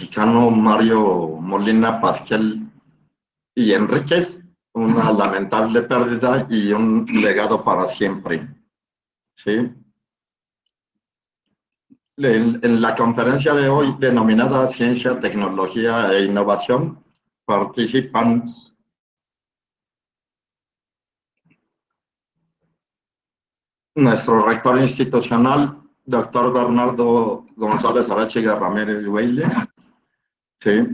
mexicano Mario Molina Pasquel y Enríquez, una lamentable pérdida y un legado para siempre. ¿Sí? En, la conferencia de hoy denominada Ciencia, Tecnología e Innovación participan nuestro rector institucional, doctor Bernardo González Arachiga Ramírez Weile. Sí.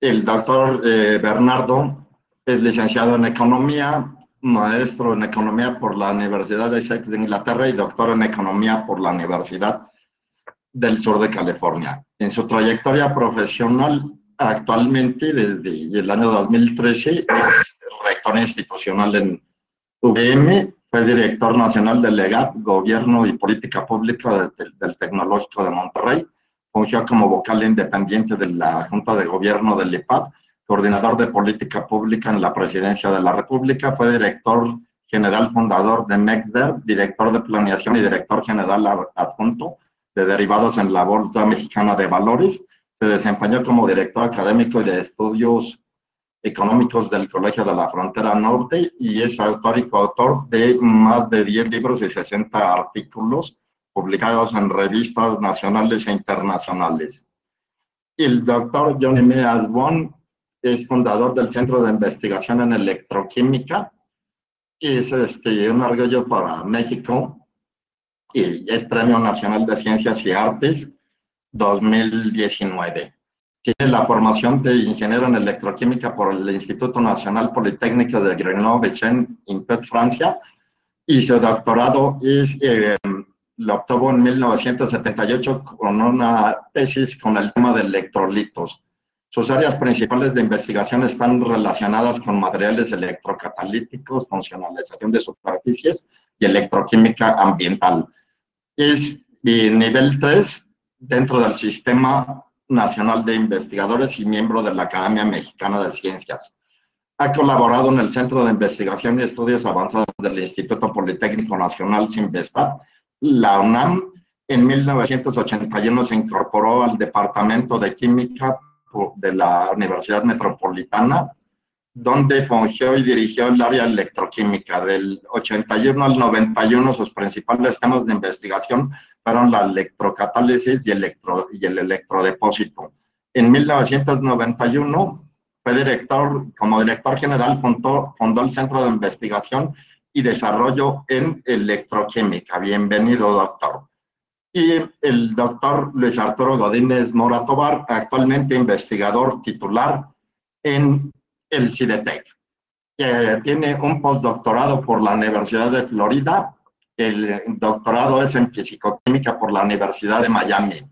El doctor eh, Bernardo es licenciado en Economía, maestro en Economía por la Universidad de Essex de Inglaterra y doctor en Economía por la Universidad del Sur de California. En su trayectoria profesional, actualmente desde el año 2013, es rector institucional en UVM, fue director nacional del LEGAT, Gobierno y Política Pública del Tecnológico de Monterrey, fungió como vocal independiente de la Junta de Gobierno del IPAD, coordinador de política pública en la Presidencia de la República, fue director general fundador de MEXDER, director de planeación y director general adjunto de derivados en la Bolsa Mexicana de Valores. Se desempeñó como director académico de estudios económicos del Colegio de la Frontera Norte y es autor y coautor de más de 10 libros y 60 artículos publicados en revistas nacionales e internacionales. El doctor Johnny Meas Bon es fundador del Centro de Investigación en Electroquímica, es este, un orgullo para México y es Premio Nacional de Ciencias y Artes 2019. Tiene la formación de ingeniero en electroquímica por el Instituto Nacional Politécnico de grenoble en Francia, y su doctorado es, eh, lo obtuvo en 1978 con una tesis con el tema de electrolitos. Sus áreas principales de investigación están relacionadas con materiales electrocatalíticos, funcionalización de superficies y electroquímica ambiental es nivel 3 dentro del Sistema Nacional de Investigadores y miembro de la Academia Mexicana de Ciencias. Ha colaborado en el Centro de Investigación y Estudios Avanzados del Instituto Politécnico Nacional Sinvestat, la UNAM. En 1981 se incorporó al Departamento de Química de la Universidad Metropolitana donde fungió y dirigió el área electroquímica. Del 81 al 91 sus principales temas de investigación fueron la electrocatálisis y, el electrodepósito. En 1991 fue director, como director general, fundó, fundó el Centro de Investigación y Desarrollo en Electroquímica. Bienvenido, doctor. Y el doctor Luis Arturo Godínez Mora Tobar, actualmente investigador titular en el CIDETEC. que tiene un postdoctorado por la Universidad de Florida. El doctorado es en fisicoquímica por la Universidad de Miami.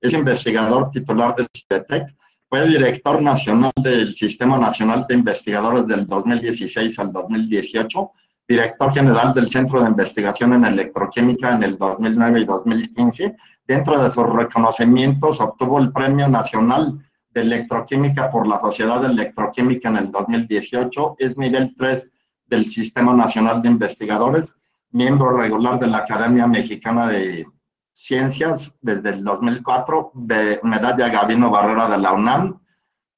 Es investigador titular del CIDETEC. Fue director nacional del Sistema Nacional de Investigadores del 2016 al 2018 director general del Centro de Investigación en Electroquímica en el 2009 y 2015. Dentro de sus reconocimientos obtuvo el Premio Nacional de Electroquímica por la Sociedad de Electroquímica en el 2018, es nivel 3 del Sistema Nacional de Investigadores, miembro regular de la Academia Mexicana de Ciencias desde el 2004, de medalla Gabino Barrera de la UNAM,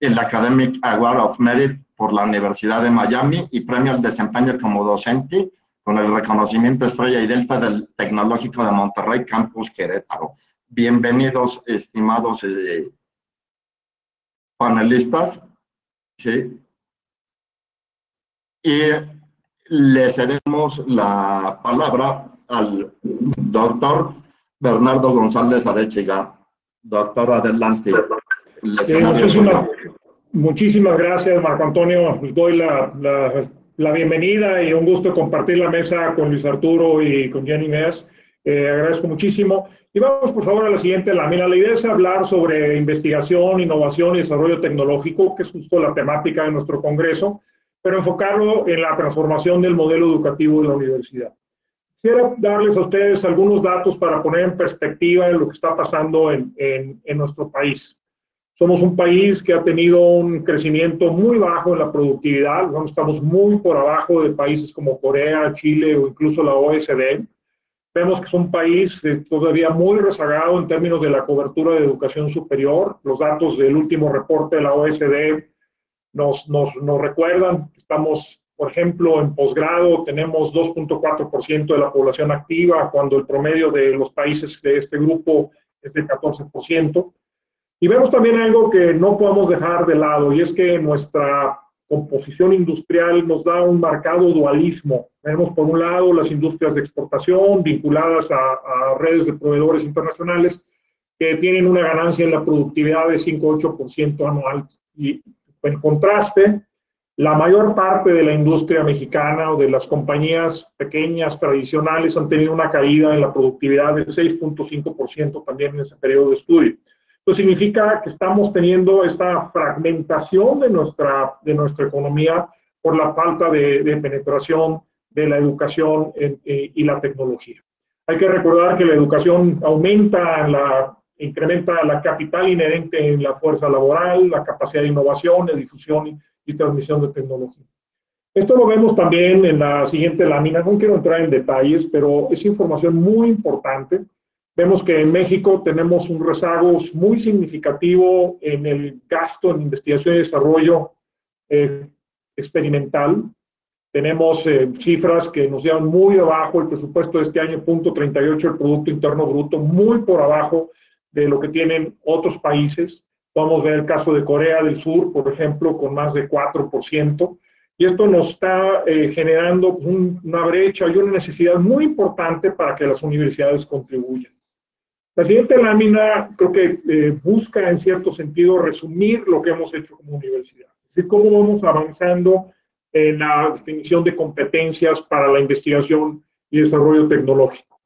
el Academic Award of Merit por la Universidad de Miami y premio al desempeño como docente con el reconocimiento Estrella y Delta del Tecnológico de Monterrey, Campus Querétaro. Bienvenidos, estimados eh, panelistas, ¿sí? Y le cedemos la palabra al doctor Bernardo González Arechiga. Doctor, adelante. muchísimas, muchísimas, gracias, Marco Antonio. Les doy la, la, bienvenida y un gusto compartir la mesa con Luis Arturo y con Jenny Meas. Eh, agradezco muchísimo. Y vamos, por favor, a la siguiente lámina. La idea es hablar sobre investigación, innovación y desarrollo tecnológico, que es justo la temática de nuestro congreso, pero enfocarlo en la transformación del modelo educativo de la universidad. Quiero darles a ustedes algunos datos para poner en perspectiva lo que está pasando en, en nuestro país. Somos un país que ha tenido un crecimiento muy bajo en la productividad, estamos muy por abajo de países como Corea, Chile o incluso la OSD Vemos que es un país eh, todavía muy rezagado en términos de la cobertura de educación superior. Los datos del último reporte de la OSD nos, nos, nos recuerdan estamos, por ejemplo, en posgrado tenemos 2.4% de la población activa, cuando el promedio de los países de este grupo es de 14%. Y vemos también algo que no podemos dejar de lado, y es que nuestra composición industrial nos da un marcado dualismo. Tenemos por un lado las industrias de exportación vinculadas a, redes de proveedores internacionales que tienen una ganancia en la productividad de 5-8% anual. Y en contraste, la mayor parte de la industria mexicana o de las compañías pequeñas tradicionales han tenido una caída en la productividad de 6.5% también en ese periodo de estudio. Esto significa que estamos teniendo esta fragmentación de nuestra, de nuestra economía por la falta de, penetración de la educación eh, y la tecnología. Hay que recordar que la educación aumenta, la, incrementa la capital inherente en la fuerza laboral, la capacidad de innovación, de difusión y transmisión de tecnología. Esto lo vemos también en la siguiente lámina. No quiero entrar en detalles, pero es información muy importante Vemos que en México tenemos un rezago muy significativo en el gasto en investigación y desarrollo eh, experimental. Tenemos eh, cifras que nos llevan muy abajo, el presupuesto de este año, punto 38 el Producto Interno Bruto, muy por abajo de lo que tienen otros países. Podemos ver el caso de Corea del Sur, por ejemplo, con más de 4%. Y esto nos está eh, generando una brecha y una necesidad muy importante para que las universidades contribuyan. La siguiente lámina creo que eh, busca en cierto sentido resumir lo que hemos hecho como universidad, es decir, cómo vamos avanzando en la definición de competencias para la investigación y desarrollo tecnológico.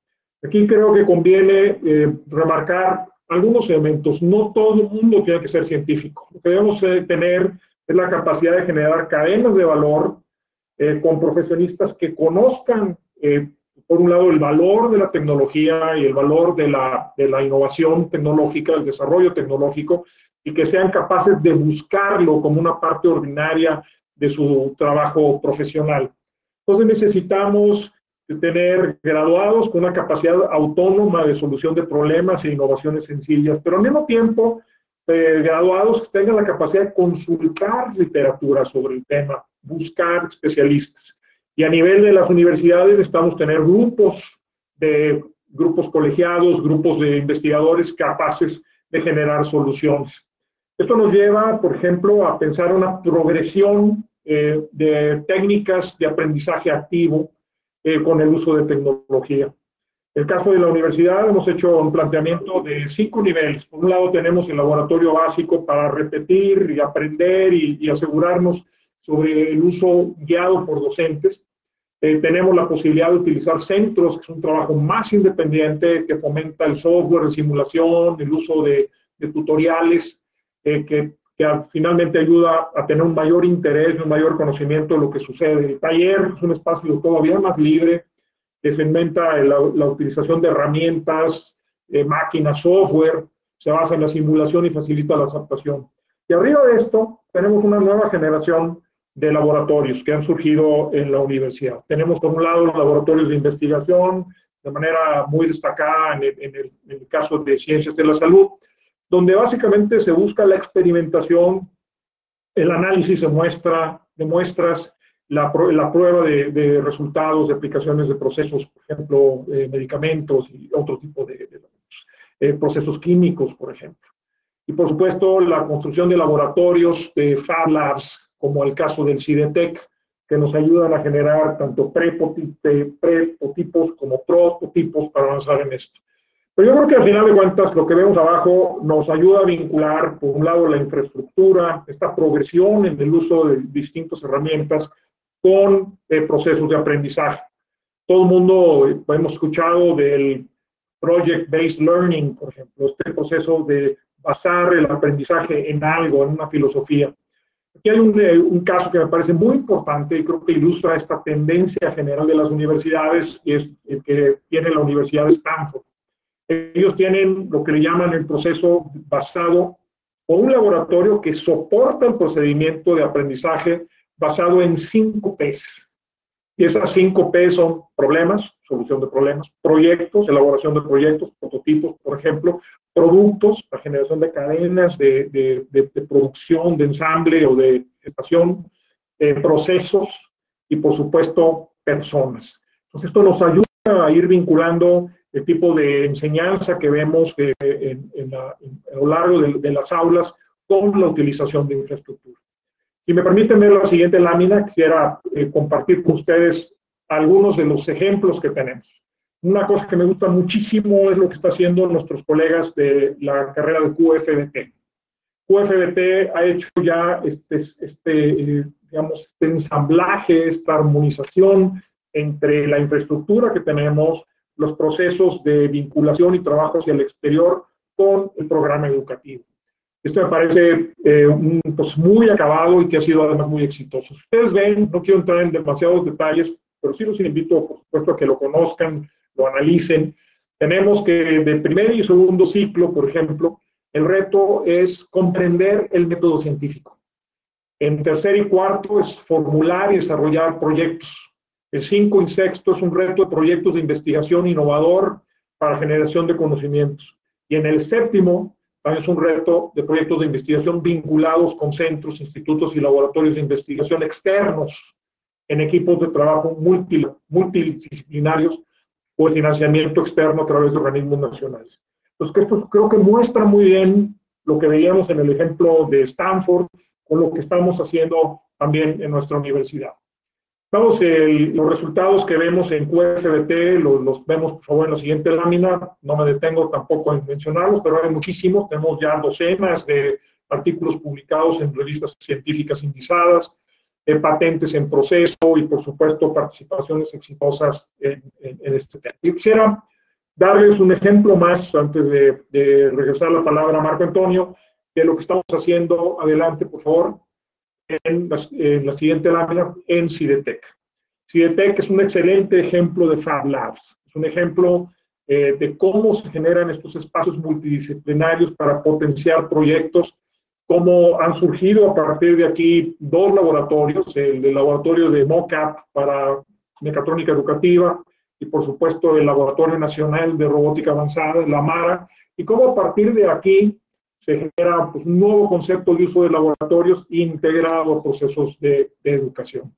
Aquí creo que conviene eh, remarcar algunos elementos. No todo el mundo tiene que ser científico. Lo que debemos eh, tener es la capacidad de generar cadenas de valor con profesionistas que conozcan por un lado, el valor de la tecnología y el valor de la, de la innovación tecnológica, el desarrollo tecnológico, y que sean capaces de buscarlo como una parte ordinaria de su trabajo profesional. Entonces necesitamos tener graduados con una capacidad autónoma de solución de problemas e innovaciones sencillas, pero al mismo tiempo eh, graduados que tengan la capacidad de consultar literatura sobre el tema, buscar especialistas. Y a nivel de las universidades necesitamos tener grupos de grupos colegiados, grupos de investigadores capaces de generar soluciones. Esto nos lleva, por ejemplo, a pensar una progresión eh, de técnicas de aprendizaje activo eh, con el uso de tecnología. En el caso de la universidad hemos hecho un planteamiento de cinco niveles. Por un lado tenemos el laboratorio básico para repetir y aprender y, y asegurarnos sobre el uso guiado por docentes. Eh, tenemos la posibilidad de utilizar centros, que es un trabajo más independiente, que fomenta el software de simulación, el uso de, tutoriales, eh, que, que, finalmente ayuda a tener un mayor interés, un mayor conocimiento de lo que sucede. El taller es un espacio todavía más libre, que fomenta la, la utilización de herramientas, eh, máquinas, software, se basa en la simulación y facilita la adaptación. Y arriba de esto tenemos una nueva generación de laboratorios que han surgido en la universidad. Tenemos por un lado los laboratorios de investigación, de manera muy destacada en el, caso de ciencias de la salud, donde básicamente se busca la experimentación, el análisis de, muestra, de muestras, la, la prueba de, resultados, de aplicaciones de procesos, por ejemplo, eh, medicamentos y otro tipo de, eh, procesos químicos, por ejemplo. Y por supuesto, la construcción de laboratorios, de Fab Labs, como el caso del CIDETEC, que nos ayudan a generar tanto prepotipos como prototipos para avanzar en esto. Pero yo creo que al final de cuentas lo que vemos abajo nos ayuda a vincular, por un lado, la infraestructura, esta progresión en el uso de distintas herramientas con eh, procesos de aprendizaje. Todo el mundo eh, hemos escuchado del Project Based Learning, por ejemplo, este proceso de basar el aprendizaje en algo, en una filosofía. Aquí hay eh, un, caso que me parece muy importante y creo que ilustra esta tendencia general de las universidades y es el que tiene la Universidad de Stanford. Ellos tienen lo que le llaman el proceso basado o un laboratorio que soporta el procedimiento de aprendizaje basado en cinco P's. Esas cinco P son problemas, solución de problemas, proyectos, elaboración de proyectos, prototipos, por ejemplo, productos, la generación de cadenas de, producción, de ensamble o de estación, eh, procesos y, por supuesto, personas. Entonces, esto nos ayuda a ir vinculando el tipo de enseñanza que vemos en a lo largo de, las aulas con la utilización de infraestructura. Si me permiten ver la siguiente lámina, quisiera eh, compartir con ustedes algunos de los ejemplos que tenemos. Una cosa que me gusta muchísimo es lo que está haciendo nuestros colegas de la carrera de QFBT. QFBT ha hecho ya este, este digamos, este ensamblaje, esta armonización entre la infraestructura que tenemos, los procesos de vinculación y trabajo hacia el exterior con el programa educativo. Esto me parece eh, un, pues muy acabado y que ha sido además muy exitoso. Ustedes ven, no quiero entrar en demasiados detalles, pero sí los invito, por supuesto, a que lo conozcan, lo analicen. Tenemos que de primer y segundo ciclo, por ejemplo, el reto es comprender el método científico. En tercer y cuarto es formular y desarrollar proyectos. El cinco y sexto es un reto de proyectos de investigación innovador para generación de conocimientos. Y en el séptimo es un reto de proyectos de investigación vinculados con centros, institutos y laboratorios de investigación externos en equipos de trabajo multidisciplinarios o de financiamiento externo a través de organismos nacionales. Entonces, que esto creo que muestra muy bien lo que veíamos en el ejemplo de Stanford con lo que estamos haciendo también en nuestra universidad. Vamos, los resultados que vemos en QFBT, los, los, vemos por favor en la siguiente lámina, no me detengo tampoco en mencionarlos, pero hay muchísimos, tenemos ya docenas de artículos publicados en revistas científicas indizadas, eh, patentes en proceso y por supuesto participaciones exitosas en, este tema. Yo quisiera darles un ejemplo más antes de, de regresar la palabra a Marco Antonio, de lo que estamos haciendo. Adelante, por favor en la, siguiente lámina en CIDETEC. CIDETEC es un excelente ejemplo de Fab Labs, es un ejemplo eh, de cómo se generan estos espacios multidisciplinarios para potenciar proyectos, cómo han surgido a partir de aquí dos laboratorios, el, laboratorio de MOCAP para mecatrónica educativa y por supuesto el Laboratorio Nacional de Robótica Avanzada, la MARA, y cómo a partir de aquí se genera pues, un nuevo concepto de uso de laboratorios integrado a procesos de, educación.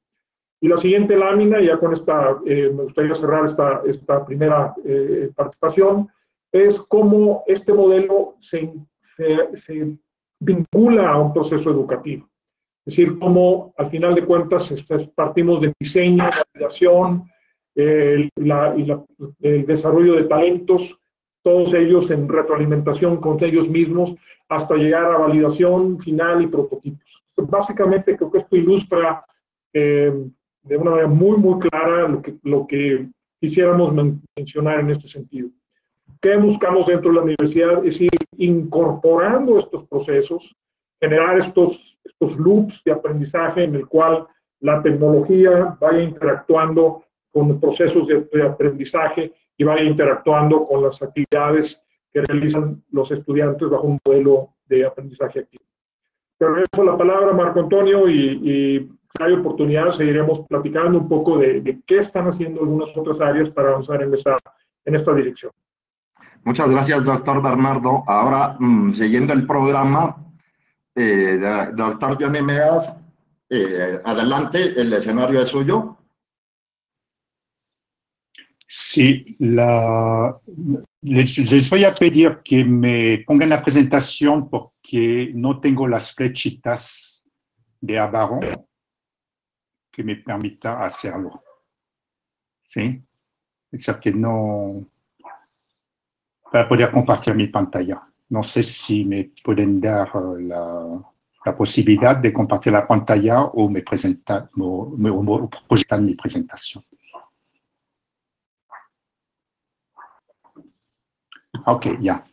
Y la siguiente lámina, ya con esta, eh, me gustaría cerrar esta, esta primera eh, participación, es cómo este modelo se, se, vincula a un proceso educativo. Es decir, cómo al final de cuentas este, partimos de diseño, validación, el, la, y el desarrollo de talentos, todos ellos en retroalimentación con ellos mismos, hasta llegar a validación final y prototipos. Básicamente creo que esto ilustra eh, de una manera muy, muy clara lo que, lo que quisiéramos mencionar en este sentido. ¿Qué buscamos dentro de la universidad? Es ir incorporando estos procesos, generar estos, estos loops de aprendizaje en el cual la tecnología vaya interactuando con procesos de, de aprendizaje y vaya interactuando con las actividades que realizan los estudiantes bajo un modelo de aprendizaje activo. Pero eso la palabra, Marco Antonio, y, y hay oportunidad, seguiremos platicando un poco de, qué están haciendo algunas otras áreas para avanzar en esta, en esta dirección. Muchas gracias, doctor Bernardo. Ahora, mm, siguiendo el programa, eh, doctor Johnny Meas, eh, adelante, el escenario es suyo. Sí, la, les, voy a pedir que me pongan la presentación porque no tengo las flechitas de Abaron que me permita hacerlo. ¿Sí? Es que no... Para poder compartir mi pantalla. No sé si me pueden dar eh, la, la posibilidad de compartir la pantalla o me, presentar, o, o projetar mi presentación. Ok, ya.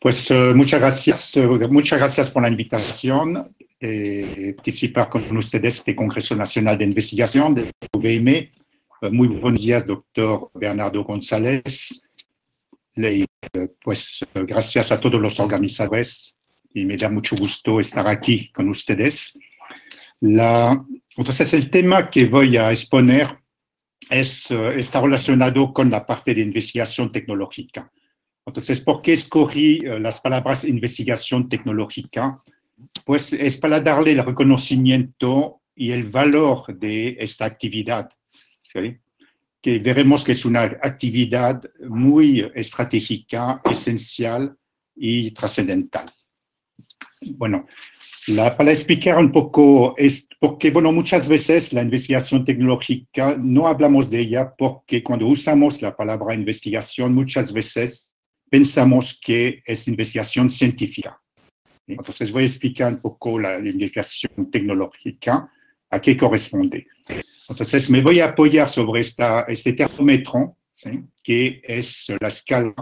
Pues uh, muchas gracias, uh, muchas gracias por la invitación. Eh, participar con ustedes este Congreso Nacional de Investigación de UVM. Uh, muy buenos días, doctor Bernardo González. Le, pues gracias a todos los organizadores y me da mucho gusto estar aquí con ustedes. La, entonces, el tema que voy a exponer es, está relacionado con la parte de investigación tecnológica. Entonces, ¿por qué escogí las palabras investigación tecnológica? Pues es para darle el reconocimiento y el valor de esta actividad, que veremos que es una actividad muy estratégica, esencial y trascendental. Bueno, para explicar un poco, es porque bueno, muchas veces la investigación tecnológica no hablamos de ella porque cuando usamos la palabra investigación muchas veces pensamos que es investigación científica. Entonces voy a explicar un poco la investigación tecnológica, a qué corresponde. Entonces me voy a apoyar sobre esta, este termómetro, que es la escala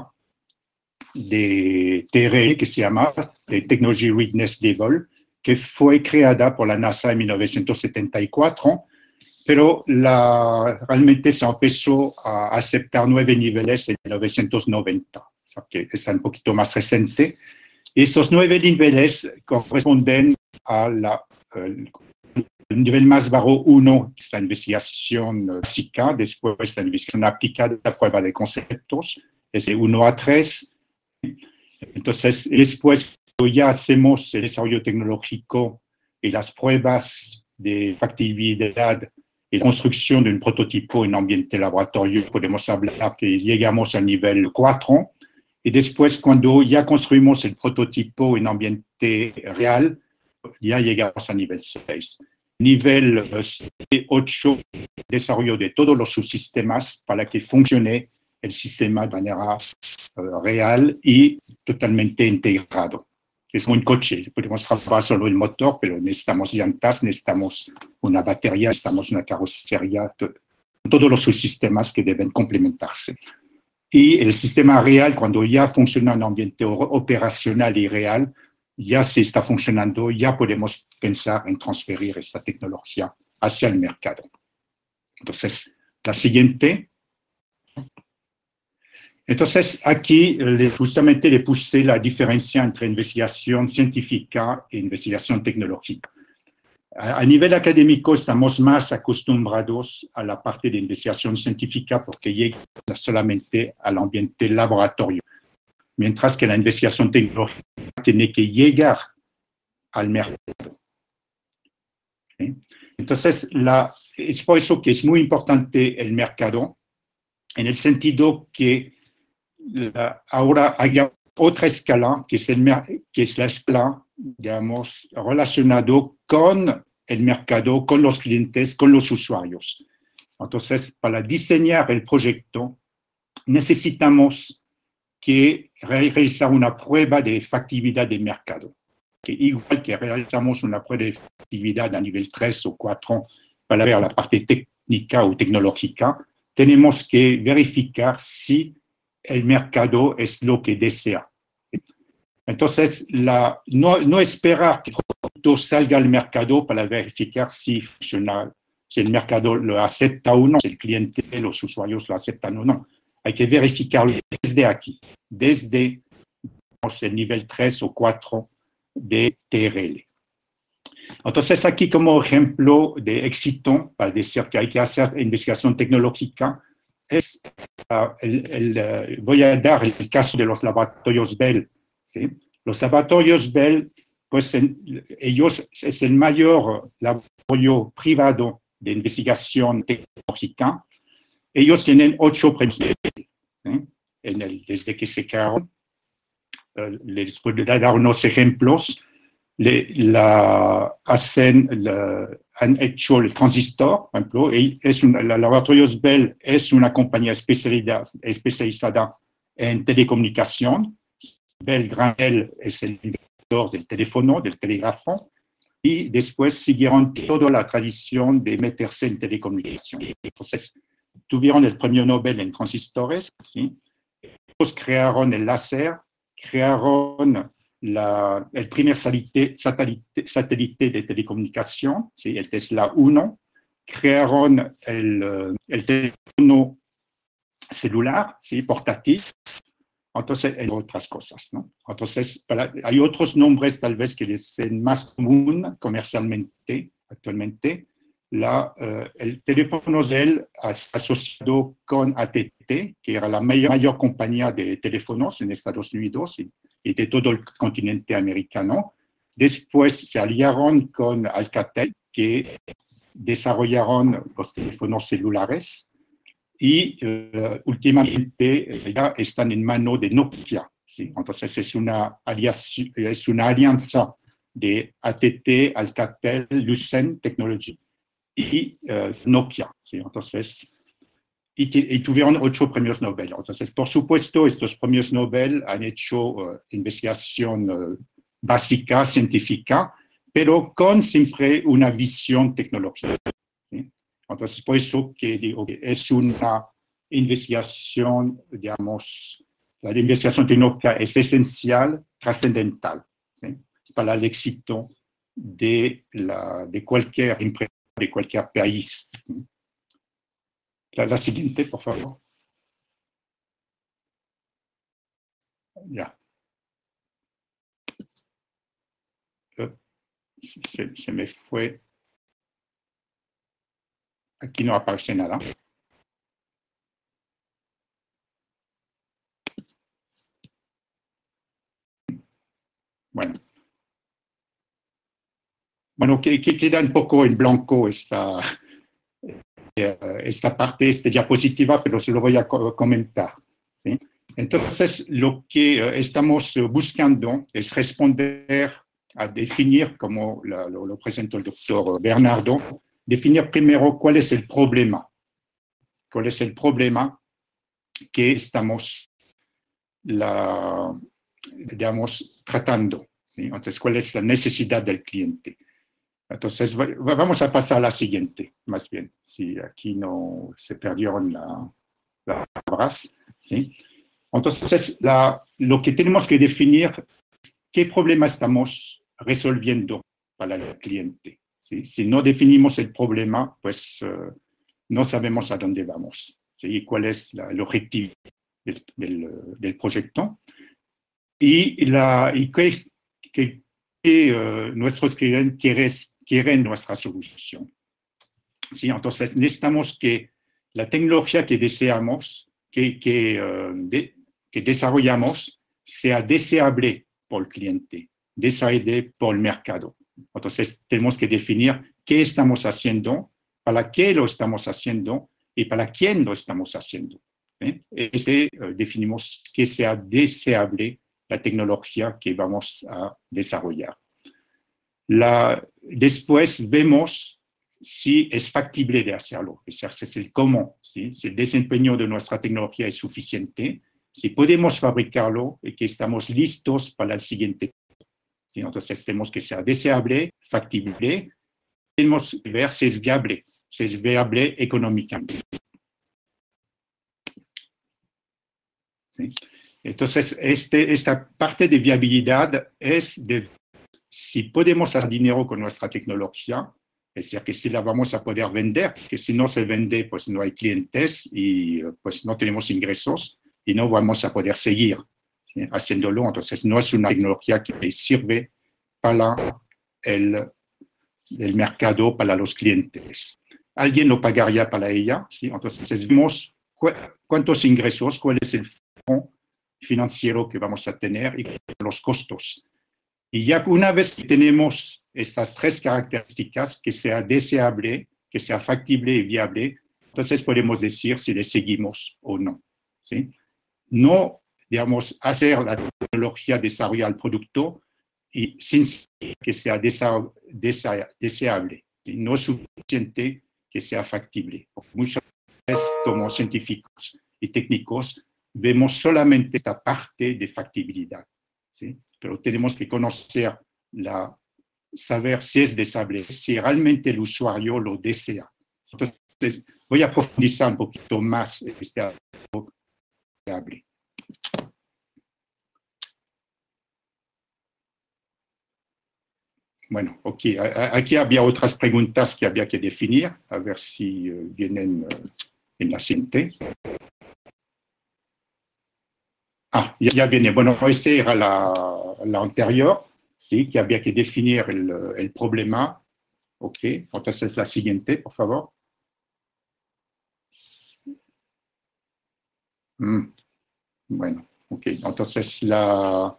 de TRL, que se llama de Technology Readiness Level, que fue creada por la NASA en 1974, pero realmente se empezó a aceptar nueve niveles en 1990, o sea que es un poquito más reciente. Estos nueve niveles corresponden a la, el, nivel más bajo uno, es la investigación básica, después la investigación aplicada, la prueba de conceptos, es de 1 a 3. Entonces, después ya hacemos el desarrollo tecnológico y las pruebas de factibilidad y construcción de un prototipo en ambiente laboratorio, podemos hablar que llegamos al nivel 4. Y después, cuando ya construimos el prototipo en ambiente real, ya llegamos al nivel 6. Nivel 8, desarrollo de todos los subsistemas para que funcione el sistema de manera eh, real y totalmente integrado es un coche, podemos trabajar solo el motor, pero necesitamos llantas, necesitamos una batería, necesitamos una carrocería, todos los subsistemas que deben complementarse. Y el sistema real, cuando ya funciona en ambiente operacional y real, ya se está funcionando, ya podemos pensar en transferir esta tecnología hacia el mercado. Entonces, la siguiente. Entonces, aquí justamente le puse la diferencia entre investigación científica e investigación tecnológica. A, nivel académico estamos más acostumbrados a la parte de investigación científica porque llega solamente al ambiente laboratorio, mientras que la investigación tecnológica tiene que llegar al mercado. Entonces, la, es por eso que es muy importante el mercado, en el sentido que ahora hay otra escala que es, el, que es la escala, digamos, relacionado con el mercado, con los clientes, con los usuarios. Entonces, para diseñar el proyecto, necesitamos que realizar una prueba de factibilidad de mercado. Que igual que realizamos una prueba de factibilidad a nivel 3 o 4 para ver la parte técnica o tecnológica, tenemos que verificar si el mercado es lo que desea. Entonces, la, no, esperar que el producto salga al mercado para verificar si funciona, si el mercado lo acepta o no, si el cliente, los usuarios lo aceptan o no. Hay que verificarlo desde aquí, desde el nivel 3 o 4 de TRL. Entonces, aquí como ejemplo de éxito, para decir que hay que hacer investigación tecnológica, es el, eh, voy a dar el caso de los laboratorios Bell. Los laboratorios Bell, pues ellos es el mayor laboratorio privado de investigación tecnológica. Ellos tienen ocho premios en el, desde que se crearon. Eh, les puedo dar unos ejemplos. hacen la, han hecho el transistor, por ejemplo, y es la Laboratorios Bell es una compañía especializada, especializada en telecomunicación. Bell Granel es el inventor del teléfono, del telégrafo, y después siguieron toda la tradición de meterse en telecomunicación. Entonces, tuvieron el premio Nobel en transistores, ¿sí? Ellos crearon el láser, crearon la, el primer satélite, satélite, de telecomunicación, ¿sí? el Tesla 1, crearon el, el teléfono celular, ¿sí? portátil, entonces, entre otras cosas. ¿no? Entonces, para, hay otros nombres tal vez que son más comunes comercialmente actualmente. la, eh, el teléfono él asociado con ATT, que era la mayor, mayor compañía de teléfonos en Estados Unidos y, y, de todo el continente americano. Después se aliaron con Alcatel, que desarrollaron los teléfonos celulares y uh, últimamente ya están en mano de Nokia. ¿sí? Entonces es una, es una alianza de ATT, Alcatel, Lucent Technology y uh, Nokia. ¿sí? Entonces, y, y, tuvieron ocho premios Nobel. Entonces, por supuesto, estos premios Nobel han hecho uh, investigación básica, científica, pero con siempre una visión tecnológica. Entonces, por eso que digo que es una investigación, digamos, la investigación tecnológica es esencial, trascendental, ¿sí? para el éxito de, la, de cualquier empresa, de cualquier país. La, la siguiente, por favor. Me. Aquí no aparece nada. Bueno. Bueno, que, que queda un poco en blanco esta, eh, esta parte, esta diapositiva, pero se lo voy a comentar. ¿sí? Entonces, lo que eh, estamos buscando es responder a definir, como lo, lo presentó el doctor Bernardo, definir primero cuál es el problema, cuál es el problema que estamos la, digamos, tratando. Entonces, cuál es la necesidad del cliente. Entonces, vamos a pasar a la siguiente, más bien, si aquí no se perdieron las la palabras. ¿sí? Entonces, lo que tenemos que definir, qué problema estamos resolviendo para el cliente. ¿Sí? Si no definimos el problema, pues uh, no sabemos a dónde vamos ¿sí? y cuál es la, el objetivo del, del, del, proyecto? Y, la, y qué, qué, qué uh, nuestros clientes quieren, quieren nuestra solución. ¿sí? Entonces, necesitamos que la tecnología que deseamos, que, que, uh, de, que desarrollamos, sea deseable por el cliente, deseable por el mercado. Entonces, tenemos que definir qué estamos haciendo, para qué lo estamos haciendo y para quién lo estamos haciendo. ¿eh? Ese, uh, definimos que sea deseable la tecnología que vamos a desarrollar. La, después vemos si es factible de hacerlo, es el cómo, si el desempeño de nuestra tecnología es suficiente, si podemos fabricarlo y que estamos listos para el siguiente Entonces tenemos que ser deseable, factible, tenemos que ver si es viable, si es viable económicamente. Entonces, este, esta parte de viabilidad es de si podemos hacer dinero con nuestra tecnología, es decir, que si la vamos a poder vender, que si no se vende, pues no hay clientes y pues no tenemos ingresos y no vamos a poder seguir haciéndolo. Entonces, no es una tecnología que sirve para el, el mercado, para los clientes. Alguien lo pagaría para ella. ¿sí? Entonces, vemos cu cuántos ingresos, cuál es el fondo financiero que vamos a tener y los costos. Y ya una vez que tenemos estas tres características, que sea deseable, que sea factible y viable, entonces podemos decir si le seguimos o no. ¿sí? No digamos, hacer la tecnología, desarrollar el producto y sin que sea desa, desa, deseable. No es suficiente que sea factible. Muchas veces, como científicos y técnicos, vemos solamente esta parte de factibilidad. Pero tenemos que conocer, la, saber si es deseable, si realmente el usuario lo desea. Entonces, voy a profundizar un poquito más este deseable. Bueno, ok. Aquí había otras preguntas que había que definir, a ver si uh, vienen uh, en la siguiente. Ah, ya, ya viene. Bueno, esta era la, la, anterior, sí, que había que definir el, el problema. Ok, entonces la siguiente, por favor. Mm, bueno, ok, entonces la...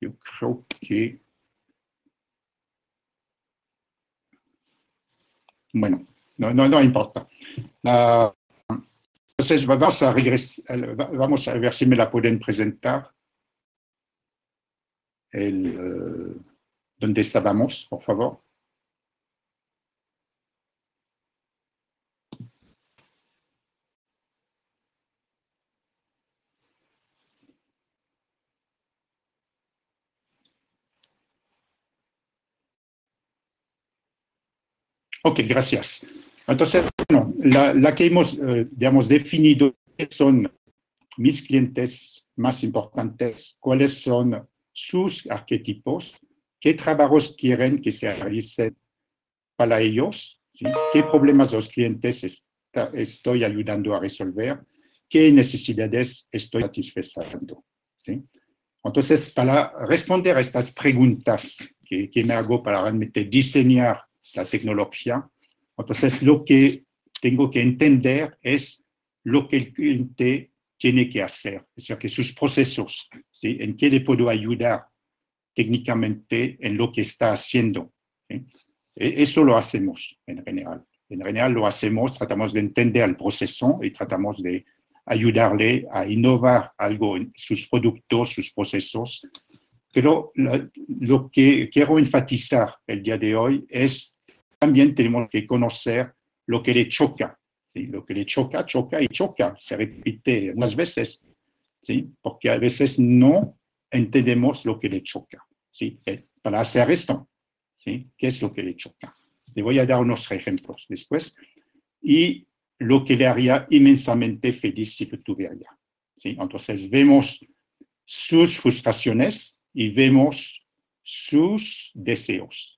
Yo creo que... Bueno, no, no, no importa. entonces vamos a regresar, vamos a ver si me la pueden presentar. El, uh, ¿Dónde estábamos, por favor? Ok, gracias. Entonces, bueno, la, que hemos, eh, digamos, definido son mis clientes más importantes, cuáles son sus arquetipos, qué trabajos quieren que se realicen para ellos, qué problemas los clientes estoy ayudando a resolver, qué necesidades estoy satisfaciendo. Entonces, para responder a estas preguntas que me hago para realmente diseñar la tecnología, entonces lo que tengo que entender es lo que el cliente tiene que hacer, es decir, que sus procesos, ¿sí? en qué le puedo ayudar técnicamente en lo que está haciendo. E, eso lo hacemos en general. En general lo hacemos, tratamos de entender el proceso y tratamos de ayudarle a innovar algo en sus productos, sus procesos. Pero lo que quiero enfatizar el día de hoy es también tenemos que conocer lo que le choca. ¿sí? Lo que le choca, choca y choca, se repite unas veces, ¿sí? porque a veces no entendemos lo que le choca. ¿sí? Eh, para hacer esto, ¿sí? ¿qué es lo que le choca? Le voy a dar unos ejemplos después. Y lo que le haría inmensamente feliz si lo tuviera. ¿sí? Entonces, vemos sus frustraciones y vemos sus deseos.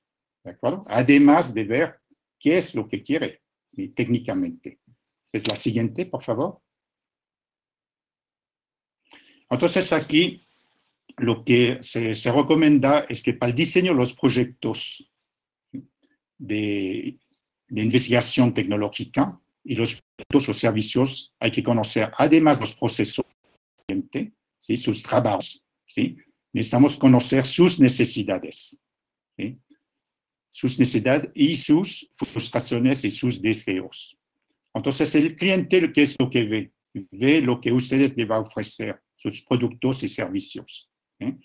Además de ver qué es lo que quiere técnicamente. Es la siguiente, por favor. Entonces, aquí lo que se, recomienda es que para el diseño de los proyectos de, investigación tecnológica y los proyectos o servicios hay que conocer, además los procesos, ¿sí? sus trabajos, necesitamos conocer sus necesidades, sus necesidades y sus frustraciones y sus deseos. Entonces, el cliente, ¿qué es lo que ve? Ve lo que ustedes a ofrecer, sus productos y servicios. ¿eh?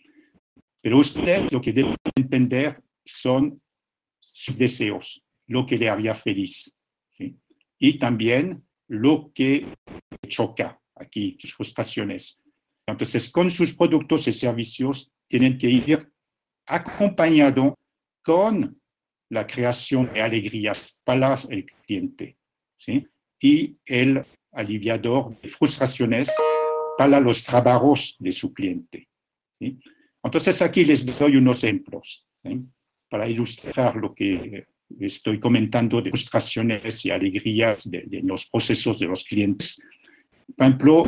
Pero usted lo que debe entender son sus deseos, lo que le haría feliz. Y también lo que choca aquí, sus frustraciones. Entonces, con sus productos y servicios, tienen que ir acompañado con la creación de alegrías para el cliente ¿sí? y el aliviador de frustraciones para los trabajos de su cliente. Entonces aquí les doy unos ejemplos para ilustrar lo que estoy comentando de frustraciones y alegrías de, los procesos de los clientes. Por ejemplo,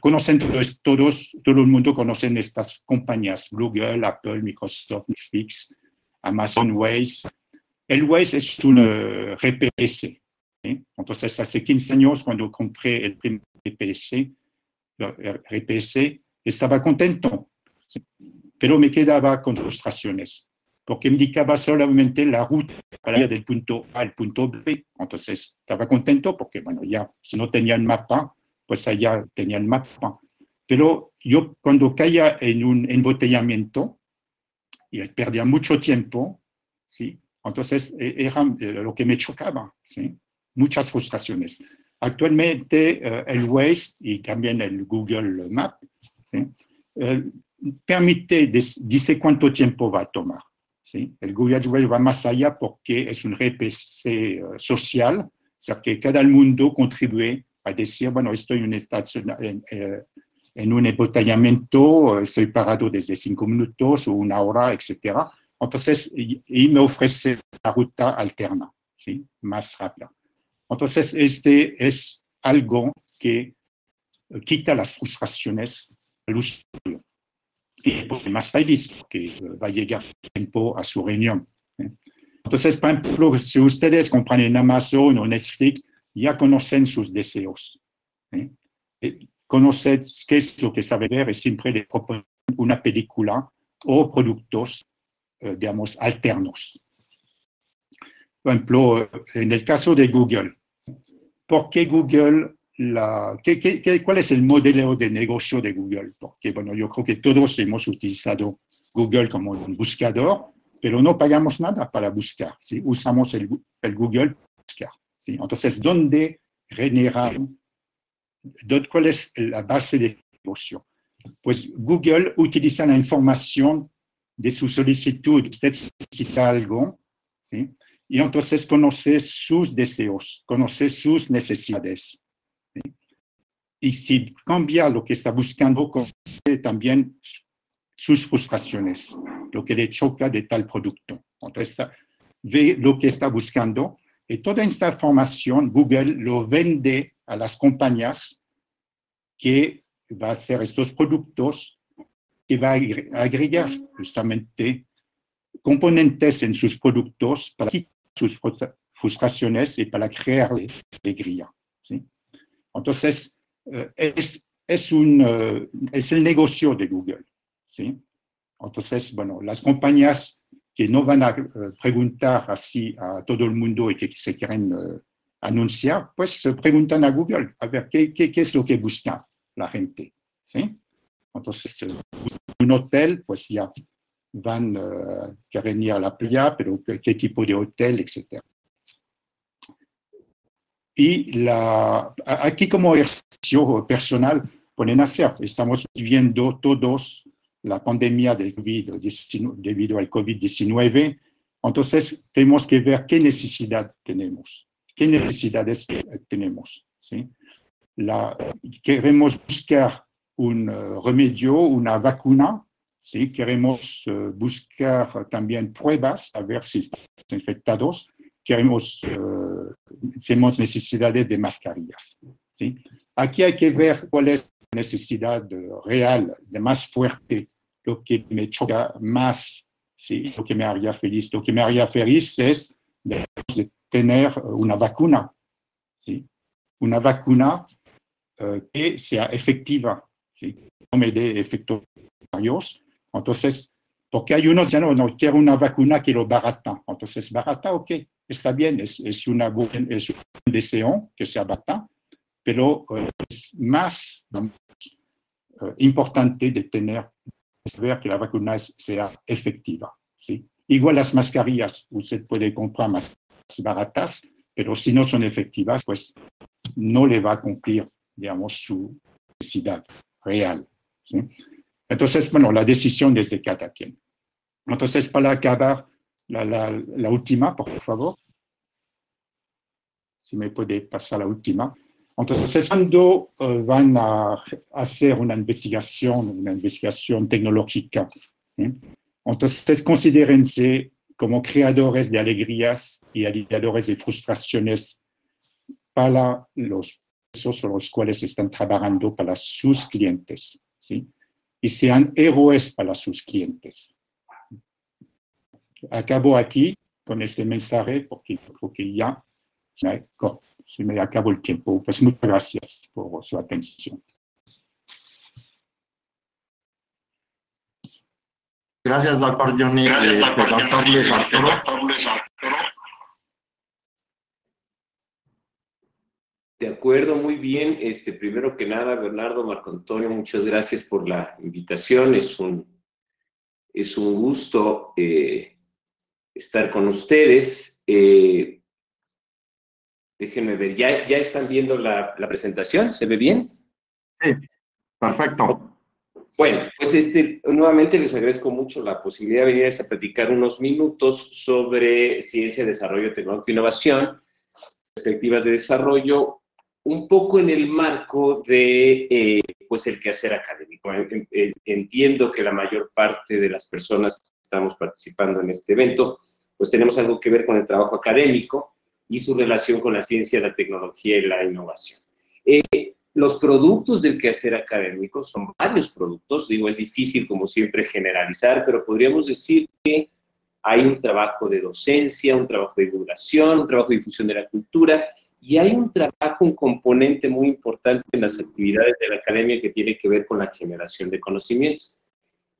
conocen todos, todo el mundo conoce estas compañías, Google, Apple, Microsoft, Netflix, Amazon Waze. El Waze es un uh, RPS. Entonces, hace 15 años, cuando compré el primer RPS, RPS, estaba contento pero me quedaba con frustraciones, porque indicaba solamente la ruta para ir del punto A al punto B. Entonces estaba contento porque, bueno, ya si no tenía el mapa, pues allá tenía el mapa. Pero yo cuando caía en un embotellamiento y perdía mucho tiempo, ¿sí? Entonces e, era eh, lo que me chocaba, ¿sí? muchas frustraciones. Actualmente eh, el Waze y también el Google Map ¿sí? Eh, permite, dice cuánto tiempo va a tomar. ¿sí? El Google va más allá porque es un RPC social, o sea que cada mundo contribuye a decir, bueno, estoy en, en, eh, en un embotellamiento, estoy parado desde cinco minutos o una hora, etc. Entonces, y, me ofrece la ruta alterna, ¿sí? más rápida. Entonces, este es algo que quita las frustraciones al usuario y más feliz porque va a llegar tiempo a su reunión. Entonces, por ejemplo, si ustedes compran en Amazon o Netflix, ya conocen sus deseos. ¿eh? Conocen qué es lo que sabe ver y siempre les proponen una película o productos, eh, digamos, alternos. Por ejemplo, en el caso de Google, ¿por qué Google la, ¿qué, qué, cuál es el modelo de negocio de Google? Porque, bueno, yo creo que todos hemos utilizado Google como un buscador, pero no pagamos nada para buscar, ¿sí? usamos el, el Google para buscar. Entonces, ¿dónde generar? ¿Cuál es la base de negocio? Pues Google utiliza la información de su solicitud. Usted necesita algo, ¿sí? y entonces conoce sus deseos, conoce sus necesidades. Y si cambia lo que está buscando, conoce también sus frustraciones, lo que le choca de tal producto. Entonces, ve lo que está buscando y toda esta información Google lo vende a las compañías que va a hacer estos productos, que va a agregar justamente componentes en sus productos para quitar sus frustraciones y para crear alegría. ¿sí? Entonces, eh, es, es, un, eh, es el negocio de Google. ¿sí? Entonces, bueno, las compañías que no van a eh, preguntar así a todo el mundo y que se quieren anunciar, pues se preguntan a Google a ver qué, es lo que busca la gente. ¿sí? Entonces, un hotel, pues ya van a venir a la playa, pero qué, tipo de hotel, etc. Y la, aquí como ejercicio personal a hacer, estamos viviendo todos la pandemia del COVID, debido al COVID-19, entonces tenemos que ver qué necesidad tenemos, qué necesidades tenemos. ¿sí? La, queremos buscar un uh, remedio, una vacuna, ¿sí? queremos uh, buscar también pruebas a ver si estamos infectados, queremos, tenemos necesidades de mascarillas. ¿sí? Aquí hay que ver cuál es la necesidad real, de más fuerte, lo que me choca más, ¿sí? lo que me haría feliz. Lo que me haría feliz es de, tener una vacuna, ¿sí? una vacuna que sea efectiva, ¿sí? me dé efectos varios. Entonces, porque hay unos ya no, no quiero una vacuna que lo barata. Entonces, barata, ok, está bien, es, es, una es un deseo que sea barata, pero uh, es más uh, importante de tener, saber que la vacuna sea efectiva. Igual las mascarillas, usted puede comprar más baratas, pero si no son efectivas, pues no le va a cumplir, digamos, su necesidad real. ¿sí? Entonces, bueno, la decisión desde cada quien. Entonces, para acabar, la, la, la última, por favor. Si me puede pasar la última. Entonces, cuando uh, van a hacer una investigación, una investigación tecnológica, ¿sí? entonces considérense como creadores de alegrías y aliviadores de frustraciones para los esos los cuales están trabajando para sus clientes, ¿sí? Y sean héroes para sus clientes. Acabo aquí con este mensaje porque creo que ya se me acabó el tiempo. Pues muchas gracias por su atención. Gracias, doctor Johnny. Gracias, eh, doctor, doctor Luis Arturo. De acuerdo, muy bien. Este, primero que nada, Bernardo Marco Antonio, muchas gracias por la invitación. Es un, es un gusto eh, estar con ustedes. Eh, déjenme ver, ¿ya, ya están viendo la, la, presentación? ¿Se ve bien? Sí, perfecto. Bueno, pues este, nuevamente les agradezco mucho la posibilidad de venir a platicar unos minutos sobre ciencia, desarrollo, tecnología e innovación, perspectivas de desarrollo un poco en el marco de eh, pues el quehacer académico. Entiendo que la mayor parte de las personas que estamos participando en este evento, pues tenemos algo que ver con el trabajo académico y su relación con la ciencia, la tecnología y la innovación. Eh, los productos del quehacer académico son varios productos, digo, es difícil como siempre generalizar, pero podríamos decir que hay un trabajo de docencia, un trabajo de divulgación, un trabajo de difusión de la cultura, y hay un trabajo, un componente muy importante en las actividades de la academia que tiene que ver con la generación de conocimientos.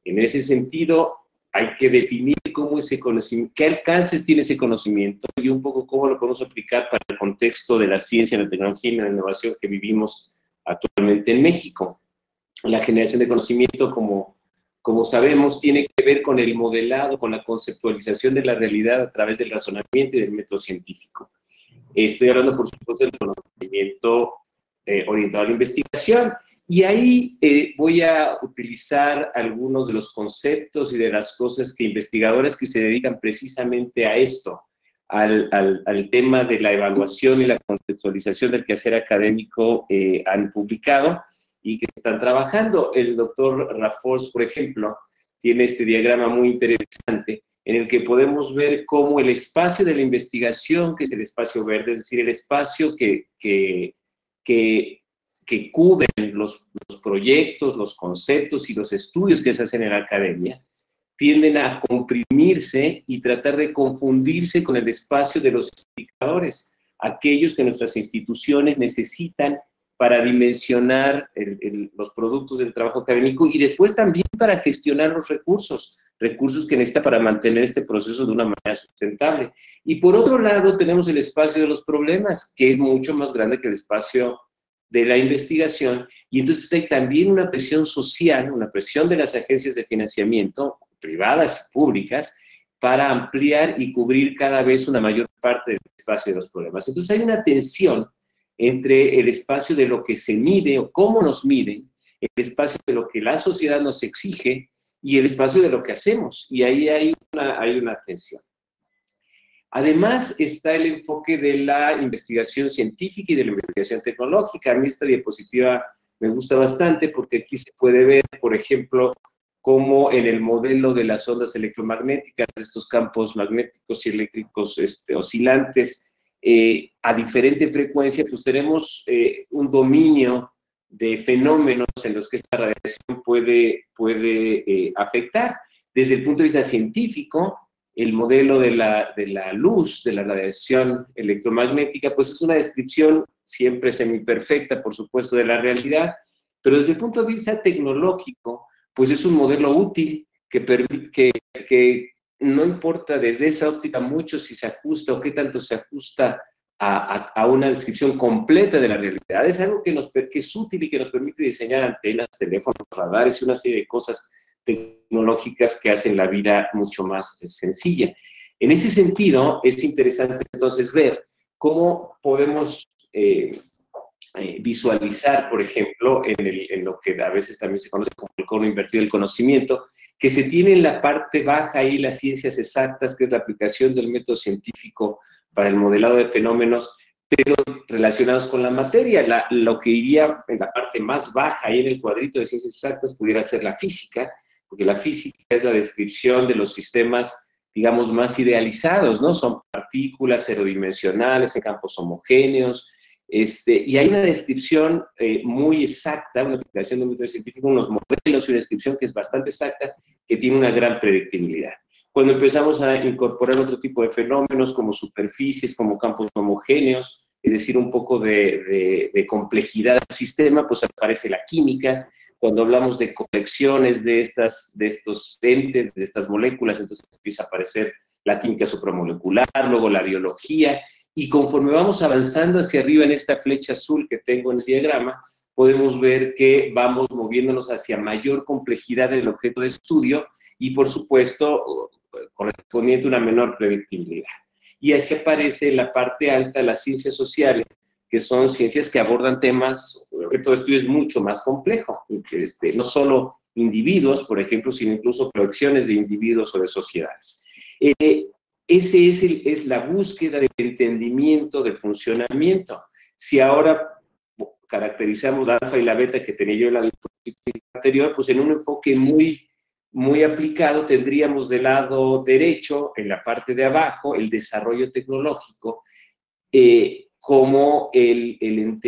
En ese sentido, hay que definir cómo ese conocimiento, qué alcances tiene ese conocimiento y un poco cómo lo podemos aplicar para el contexto de la ciencia, la tecnología y la innovación que vivimos actualmente en México. La generación de conocimiento, como, como sabemos, tiene que ver con el modelado, con la conceptualización de la realidad a través del razonamiento y del método científico. Estoy hablando, por supuesto, del conocimiento eh, orientado a la investigación. Y ahí eh, voy a utilizar algunos de los conceptos y de las cosas que investigadores que se dedican precisamente a esto, al, al, tema de la evaluación y la contextualización del quehacer académico eh, han publicado y que están trabajando. El doctor Rafors, por ejemplo, tiene este diagrama muy interesante en el que podemos ver cómo el espacio de la investigación, que es el espacio verde, es decir, el espacio que, que, que, cubren los, los, proyectos, los conceptos y los estudios que se hacen en la academia, tienden a comprimirse y tratar de confundirse con el espacio de los indicadores, aquellos que nuestras instituciones necesitan para dimensionar los productos del trabajo académico y después también para gestionar los recursos, recursos que necesita para mantener este proceso de una manera sustentable. Y por otro lado tenemos el espacio de los problemas, que es mucho más grande que el espacio de la investigación, y entonces hay también una presión social, una presión de las agencias de financiamiento, privadas y públicas, para ampliar y cubrir cada vez una mayor parte del espacio de los problemas. Entonces hay una tensión entre el espacio de lo que se mide o cómo nos miden, el espacio de lo que la sociedad nos exige y el espacio de lo que hacemos. Y ahí hay una, hay una tensión. Además está el enfoque de la investigación científica y de la investigación tecnológica. A mí esta diapositiva me gusta bastante porque aquí se puede ver, por ejemplo, cómo en el modelo de las ondas electromagnéticas, estos campos magnéticos y eléctricos este, oscilantes, eh, a diferente frecuencia, pues tenemos eh, un dominio de fenómenos en los que esta radiación puede, puede eh, afectar. Desde el punto de vista científico, el modelo de la, de la luz, de la radiación electromagnética, pues es una descripción siempre semiperfecta, por supuesto, de la realidad, pero desde el punto de vista tecnológico, pues es un modelo útil que, que, que no importa desde esa óptica mucho si se ajusta o qué tanto se ajusta a, a, una descripción completa de la realidad. Es algo que, nos, es útil y que nos permite diseñar antenas, teléfonos, radares y una serie de cosas tecnológicas que hacen la vida mucho más sencilla. En ese sentido, es interesante entonces ver cómo podemos eh, eh, visualizar, por ejemplo, en, el, en, lo que a veces también se conoce como el cono invertido del conocimiento, que se tiene en la parte baja ahí las ciencias exactas, que es la aplicación del método científico para el modelado de fenómenos, pero relacionados con la materia. lo que iría en la parte más baja ahí en el cuadrito de ciencias exactas pudiera ser la física, porque la física es la descripción de los sistemas, digamos, más idealizados, ¿no? Son partículas aerodimensionales en campos homogéneos, este, y hay una descripción eh, muy exacta, una aplicación de un método científico, unos modelos y una descripción que es bastante exacta, que tiene una gran predictibilidad. Cuando empezamos a incorporar otro tipo de fenómenos como superficies, como campos homogéneos, es decir, un poco de, de complejidad del sistema, pues aparece la química. Cuando hablamos de conexiones de, estas, de estos entes, de estas moléculas, entonces empieza a aparecer la química supramolecular, luego la biología, y conforme vamos avanzando hacia arriba en esta flecha azul que tengo en el diagrama, podemos ver que vamos moviéndonos hacia mayor complejidad del objeto de estudio y, por supuesto, correspondiente a una menor predictibilidad. Y así aparece en la parte alta las ciencias sociales, que son ciencias que abordan temas, el objeto de estudio es mucho más complejo, este, no solo individuos, por ejemplo, sino incluso colecciones de individuos o de sociedades. Eh, ese es, es la búsqueda del entendimiento del funcionamiento. Si ahora caracterizamos la alfa y la beta que tenía yo en la diapositiva anterior, pues en un enfoque muy, muy aplicado tendríamos del lado derecho, en la parte de abajo, el desarrollo tecnológico, eh, como el, el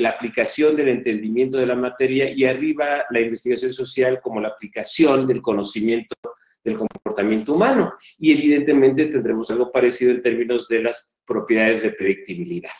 la aplicación del entendimiento de la materia y arriba la investigación social como la aplicación del conocimiento del comportamiento humano. Y evidentemente tendremos algo parecido en términos de las propiedades de predictibilidad.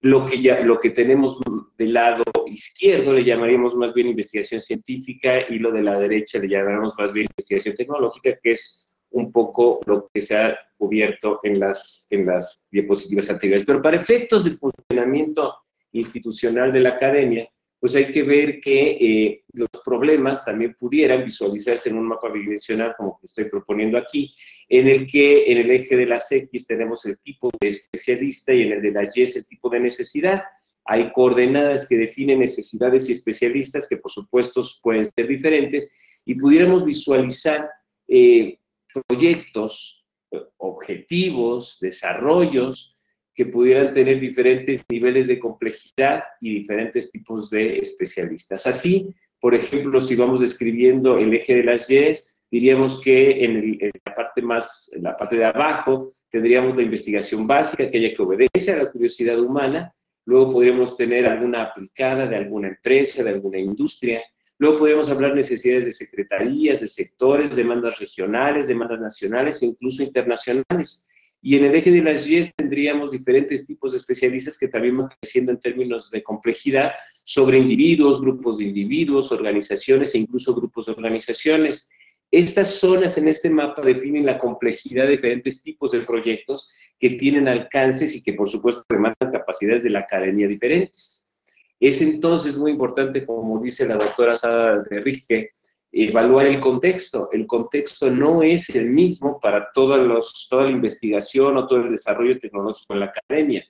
Lo que, ya, lo que tenemos del lado izquierdo le llamaríamos más bien investigación científica y lo de la derecha le llamaremos más bien investigación tecnológica, que es un poco lo que se ha cubierto en las, en las diapositivas anteriores. Pero para efectos del funcionamiento institucional de la academia, pues hay que ver que eh, los problemas también pudieran visualizarse en un mapa bidimensional como que estoy proponiendo aquí, en el que en el eje de las X tenemos el tipo de especialista y en el de las Y el tipo de necesidad. Hay coordenadas que definen necesidades y especialistas que por supuesto pueden ser diferentes y pudiéramos visualizar eh, proyectos, objetivos, desarrollos que pudieran tener diferentes niveles de complejidad y diferentes tipos de especialistas. Así, por ejemplo, si vamos describiendo el eje de las Y, diríamos que en, la parte más, en la parte de abajo, tendríamos la investigación básica, que haya que obedece a la curiosidad humana, luego podríamos tener alguna aplicada de alguna empresa, de alguna industria, Luego podríamos hablar necesidades de secretarías, de sectores, demandas regionales, demandas nacionales e incluso internacionales. Y en el eje de las YES tendríamos diferentes tipos de especialistas que también van creciendo en términos de complejidad sobre individuos, grupos de individuos, organizaciones e incluso grupos de organizaciones. Estas zonas en este mapa definen la complejidad de diferentes tipos de proyectos que tienen alcances y que por supuesto demandan capacidades de la academia diferentes. Es entonces muy importante, como dice la doctora Sada de Rique, evaluar el contexto. El contexto no es el mismo para toda la investigación o todo el desarrollo tecnológico en la academia.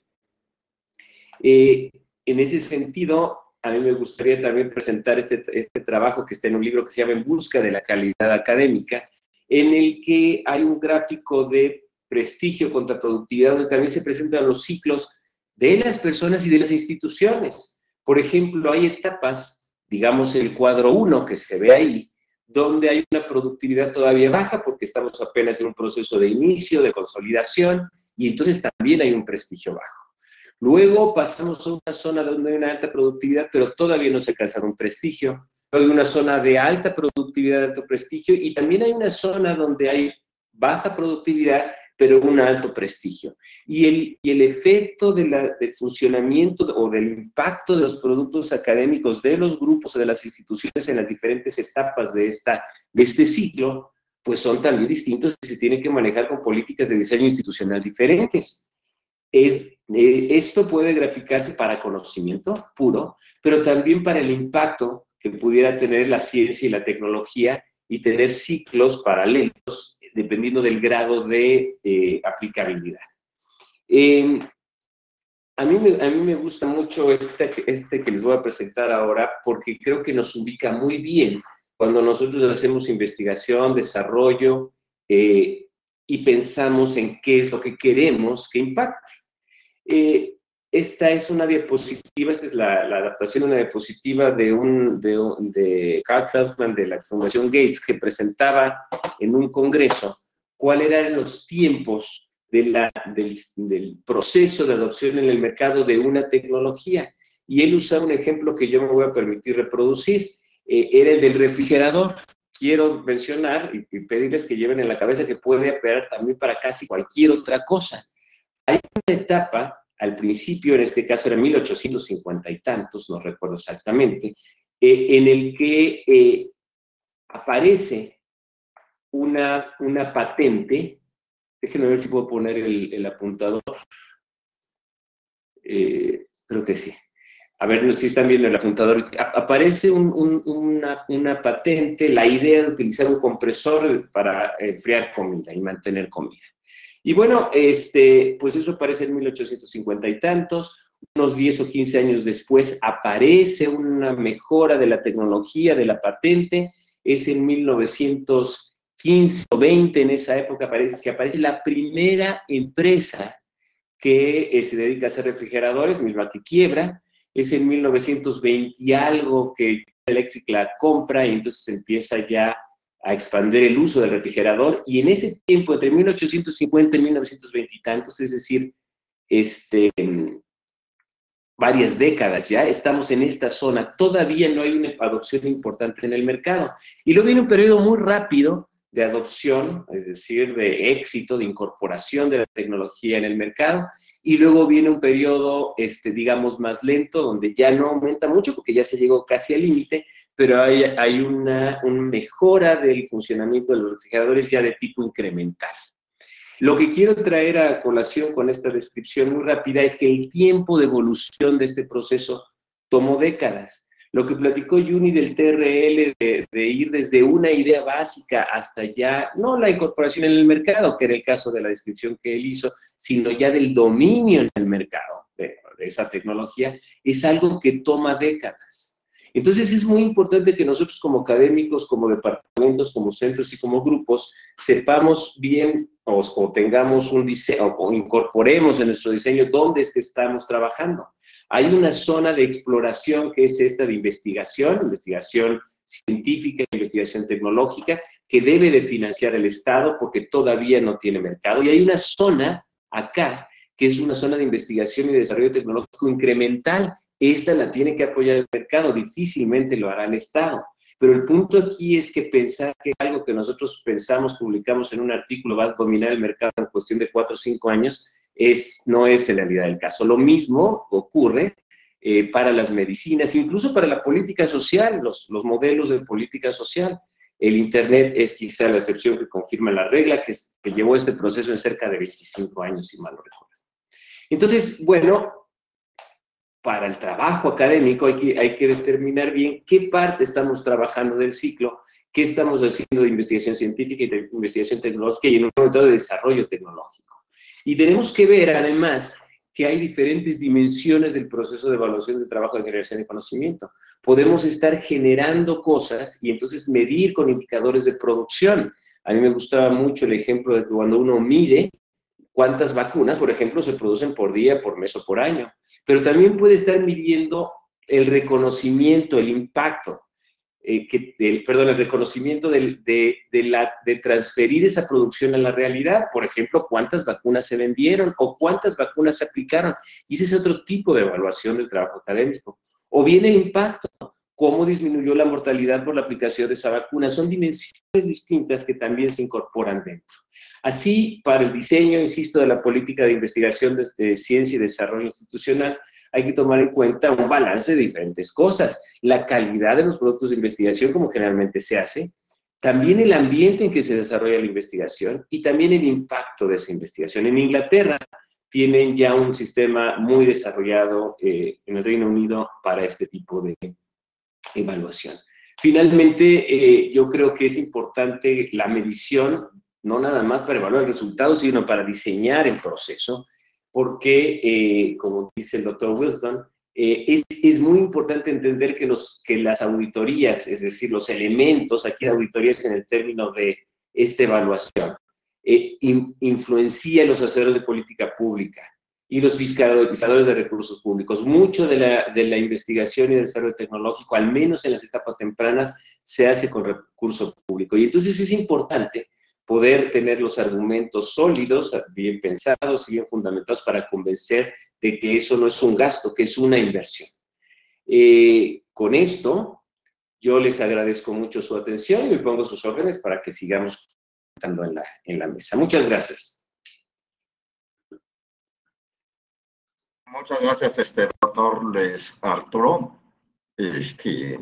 Eh, en ese sentido, a mí me gustaría también presentar este, este trabajo que está en un libro que se llama En busca de la calidad académica, en el que hay un gráfico de prestigio contra productividad, donde también se presentan los ciclos de las personas y de las instituciones. Por ejemplo, hay etapas, digamos el cuadro 1 que se ve ahí, donde hay una productividad todavía baja porque estamos apenas en un proceso de inicio, de consolidación, y entonces también hay un prestigio bajo. Luego pasamos a una zona donde hay una alta productividad, pero todavía no se alcanza un prestigio. Luego hay una zona de alta productividad, de alto prestigio, y también hay una zona donde hay baja productividad, pero un alto prestigio. Y el, y el efecto de la, del funcionamiento o del impacto de los productos académicos de los grupos o de las instituciones en las diferentes etapas de, esta, de este ciclo, pues son también distintos y se tienen que manejar con políticas de diseño institucional diferentes. Es, eh, esto puede graficarse para conocimiento puro, pero también para el impacto que pudiera tener la ciencia y la tecnología y tener ciclos paralelos dependiendo del grado de eh, aplicabilidad. Em, a, mí me, a mí me gusta mucho este, este que les voy a presentar ahora porque creo que nos ubica muy bien cuando nosotros hacemos investigación, desarrollo eh, y pensamos en qué es lo que queremos que impacte. Eh, esta es una diapositiva, esta es la, adaptación de una diapositiva de, un, de, Carl Feldman de la Fundación Gates que presentaba en un congreso cuáles eran los tiempos del, proceso de adopción en el mercado de una tecnología. Y él usaba un ejemplo que yo me voy a permitir reproducir, eh, era el del refrigerador. Quiero mencionar y, y pedirles que lleven en la cabeza que puede operar también para casi cualquier otra cosa. Hay una etapa al principio, en este caso era 1850 y tantos, no recuerdo exactamente, eh, en el que eh, aparece una, una patente, déjenme ver si puedo poner el, apuntador, eh, creo que sí. A ver si están viendo el apuntador. Aparece una, una, patente, la idea de utilizar un compresor para enfriar comida y mantener comida. Y bueno, este, pues eso aparece en 1850 y tantos. Unos 10 o 15 años después aparece una mejora de la tecnología, de la patente. Es en 1915 o 20, en esa época, aparece, que aparece la primera empresa que eh, se dedica a hacer refrigeradores, misma que quiebra. Es en 1920 y algo que Electric la compra y entonces empieza ya a expandir el uso del refrigerador y en ese tiempo, entre 1850 y 1920 y tantos, es decir, este, varias décadas ya, estamos en esta zona, todavía no hay una adopción importante en el mercado. Y luego viene un periodo muy rápido de adopción, es decir, de éxito, de incorporación de la tecnología en el mercado, y luego viene un periodo, este, digamos, más lento, donde ya no aumenta mucho porque ya se llegó casi al límite, pero hay, una mejora del funcionamiento de los refrigeradores ya de tipo incremental. Lo que quiero traer a colación con esta descripción muy rápida es que el tiempo de evolución de este proceso tomó décadas. Lo que platicó Juni del TRL de, ir desde una idea básica hasta ya, no la incorporación en el mercado, que era el caso de la descripción que él hizo, sino ya del dominio en el mercado de esa tecnología, es algo que toma décadas. Entonces es muy importante que nosotros como académicos, como departamentos, como centros y como grupos, sepamos bien o, tengamos un diseño o incorporemos en nuestro diseño dónde es que estamos trabajando. Hay una zona de exploración que es esta de investigación, investigación científica, investigación tecnológica, que debe de financiar el Estado porque todavía no tiene mercado. Y hay una zona acá que es una zona de investigación y desarrollo tecnológico incremental, esta la tiene que apoyar el mercado, difícilmente lo hará el Estado. Pero el punto aquí es que pensar que algo que nosotros pensamos, publicamos en un artículo, va a dominar el mercado en cuestión de cuatro o cinco años, es, no es en realidad el caso. Lo mismo ocurre eh, para las medicinas, incluso para la política social, los, los modelos de política social. El Internet es quizá la excepción que confirma la regla, que, que llevó este proceso en cerca de 25 años, si mal no recuerdo. Entonces, bueno, para el trabajo académico hay que, hay que determinar bien qué parte estamos trabajando del ciclo, qué estamos haciendo de investigación científica y de investigación tecnológica y en un momento de desarrollo tecnológico. Y tenemos que ver además que hay diferentes dimensiones del proceso de evaluación del trabajo de generación de conocimiento. Podemos estar generando cosas y entonces medir con indicadores de producción. A mí me gustaba mucho el ejemplo de cuando uno mide cuántas vacunas, por ejemplo, se producen por día, por mes o por año pero también puede estar midiendo el reconocimiento, el impacto, eh, que, perdón, el reconocimiento de, la, de transferir esa producción a la realidad. Por ejemplo, cuántas vacunas se vendieron o cuántas vacunas se aplicaron. Y ese es otro tipo de evaluación del trabajo académico. O bien el impacto, cómo disminuyó la mortalidad por la aplicación de esa vacuna. Son dimensiones distintas que también se incorporan dentro. Así, para el diseño, insisto, de la política de investigación de, ciencia y desarrollo institucional, hay que tomar en cuenta un balance de diferentes cosas. La calidad de los productos de investigación, como generalmente se hace, también el ambiente en que se desarrolla la investigación y también el impacto de esa investigación. En Inglaterra tienen ya un sistema muy desarrollado eh, en el Reino Unido para este tipo de evaluación. Finalmente, eh, yo creo que es importante la medición no nada más para evaluar el resultado, sino para diseñar el proceso, porque, eh, como dice el doctor Wilson, eh, es, es, muy importante entender que, los, que las auditorías, es decir, los elementos, aquí auditorías en el término de esta evaluación, eh, influencian los hacedores de política pública y los fiscalizadores de recursos públicos. Mucho de la, de la investigación y del desarrollo tecnológico, al menos en las etapas tempranas, se hace con recurso público. Y entonces es importante poder tener los argumentos sólidos, bien pensados y bien fundamentados para convencer de que eso no es un gasto, que es una inversión. Eh, con esto, yo les agradezco mucho su atención y me pongo sus órdenes para que sigamos la, en la mesa. Muchas gracias. Muchas gracias, este, doctor Les Arturo. Este,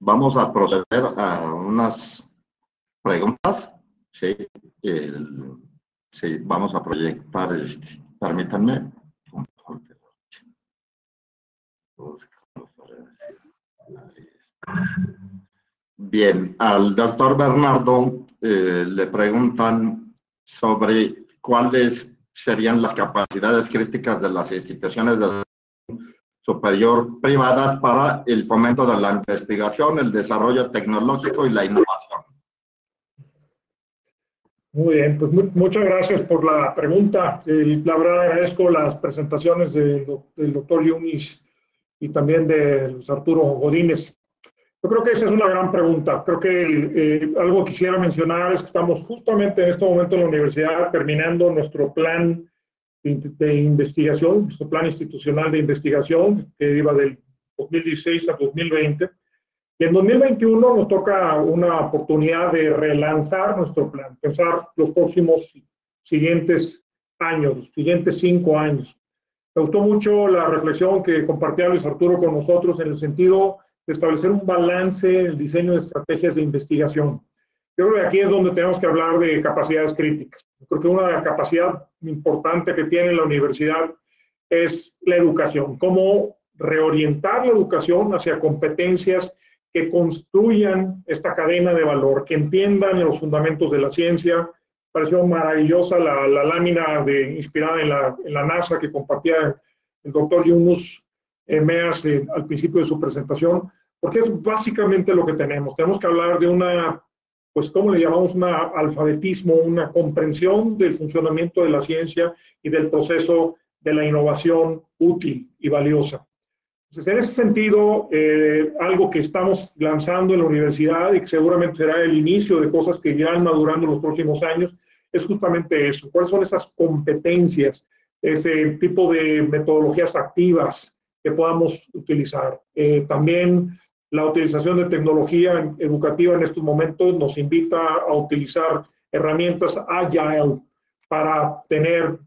vamos a proceder a unas preguntas. Sí, sí, vamos a proyectar, este, permítanme. Bien, al doctor Bernardo eh, le preguntan sobre cuáles serían las capacidades críticas de las instituciones de superior privadas para el fomento de la investigación, el desarrollo tecnológico y la innovación. Muy bien, pues muchas gracias por la pregunta. la verdad agradezco las presentaciones del, doctor Yunis y también de Luis Arturo Godínez. Yo creo que esa es una gran pregunta. Creo que eh, algo que quisiera mencionar es que estamos justamente en este momento en la universidad terminando nuestro plan de, investigación, nuestro plan institucional de investigación, que iba del 2016 a 2020. Y en 2021 nos toca una oportunidad de relanzar nuestro plan, pensar los próximos siguientes años, los siguientes cinco años. Me gustó mucho la reflexión que compartía Luis Arturo con nosotros en el sentido de establecer un balance en el diseño de estrategias de investigación. Yo creo que aquí es donde tenemos que hablar de capacidades críticas. Creo que una capacidad importante que tiene la universidad es la educación, cómo reorientar la educación hacia competencias que construyan esta cadena de valor, que entiendan los fundamentos de la ciencia. Pareció maravillosa la, la lámina de, inspirada en la, en la, NASA que compartía el doctor Yunus Meas eh, al principio de su presentación, porque es básicamente lo que tenemos. Tenemos que hablar de una pues, ¿cómo le llamamos? Un alfabetismo, una comprensión del funcionamiento de la ciencia y del proceso de la innovación útil y valiosa. Entonces, en ese sentido, eh, algo que estamos lanzando en la universidad y que seguramente será el inicio de cosas que irán madurando en los próximos años, es justamente eso. ¿Cuáles son esas competencias, ese tipo de metodologías activas que podamos utilizar? Eh, también la utilización de tecnología educativa en estos momentos nos invita a utilizar herramientas agile para tener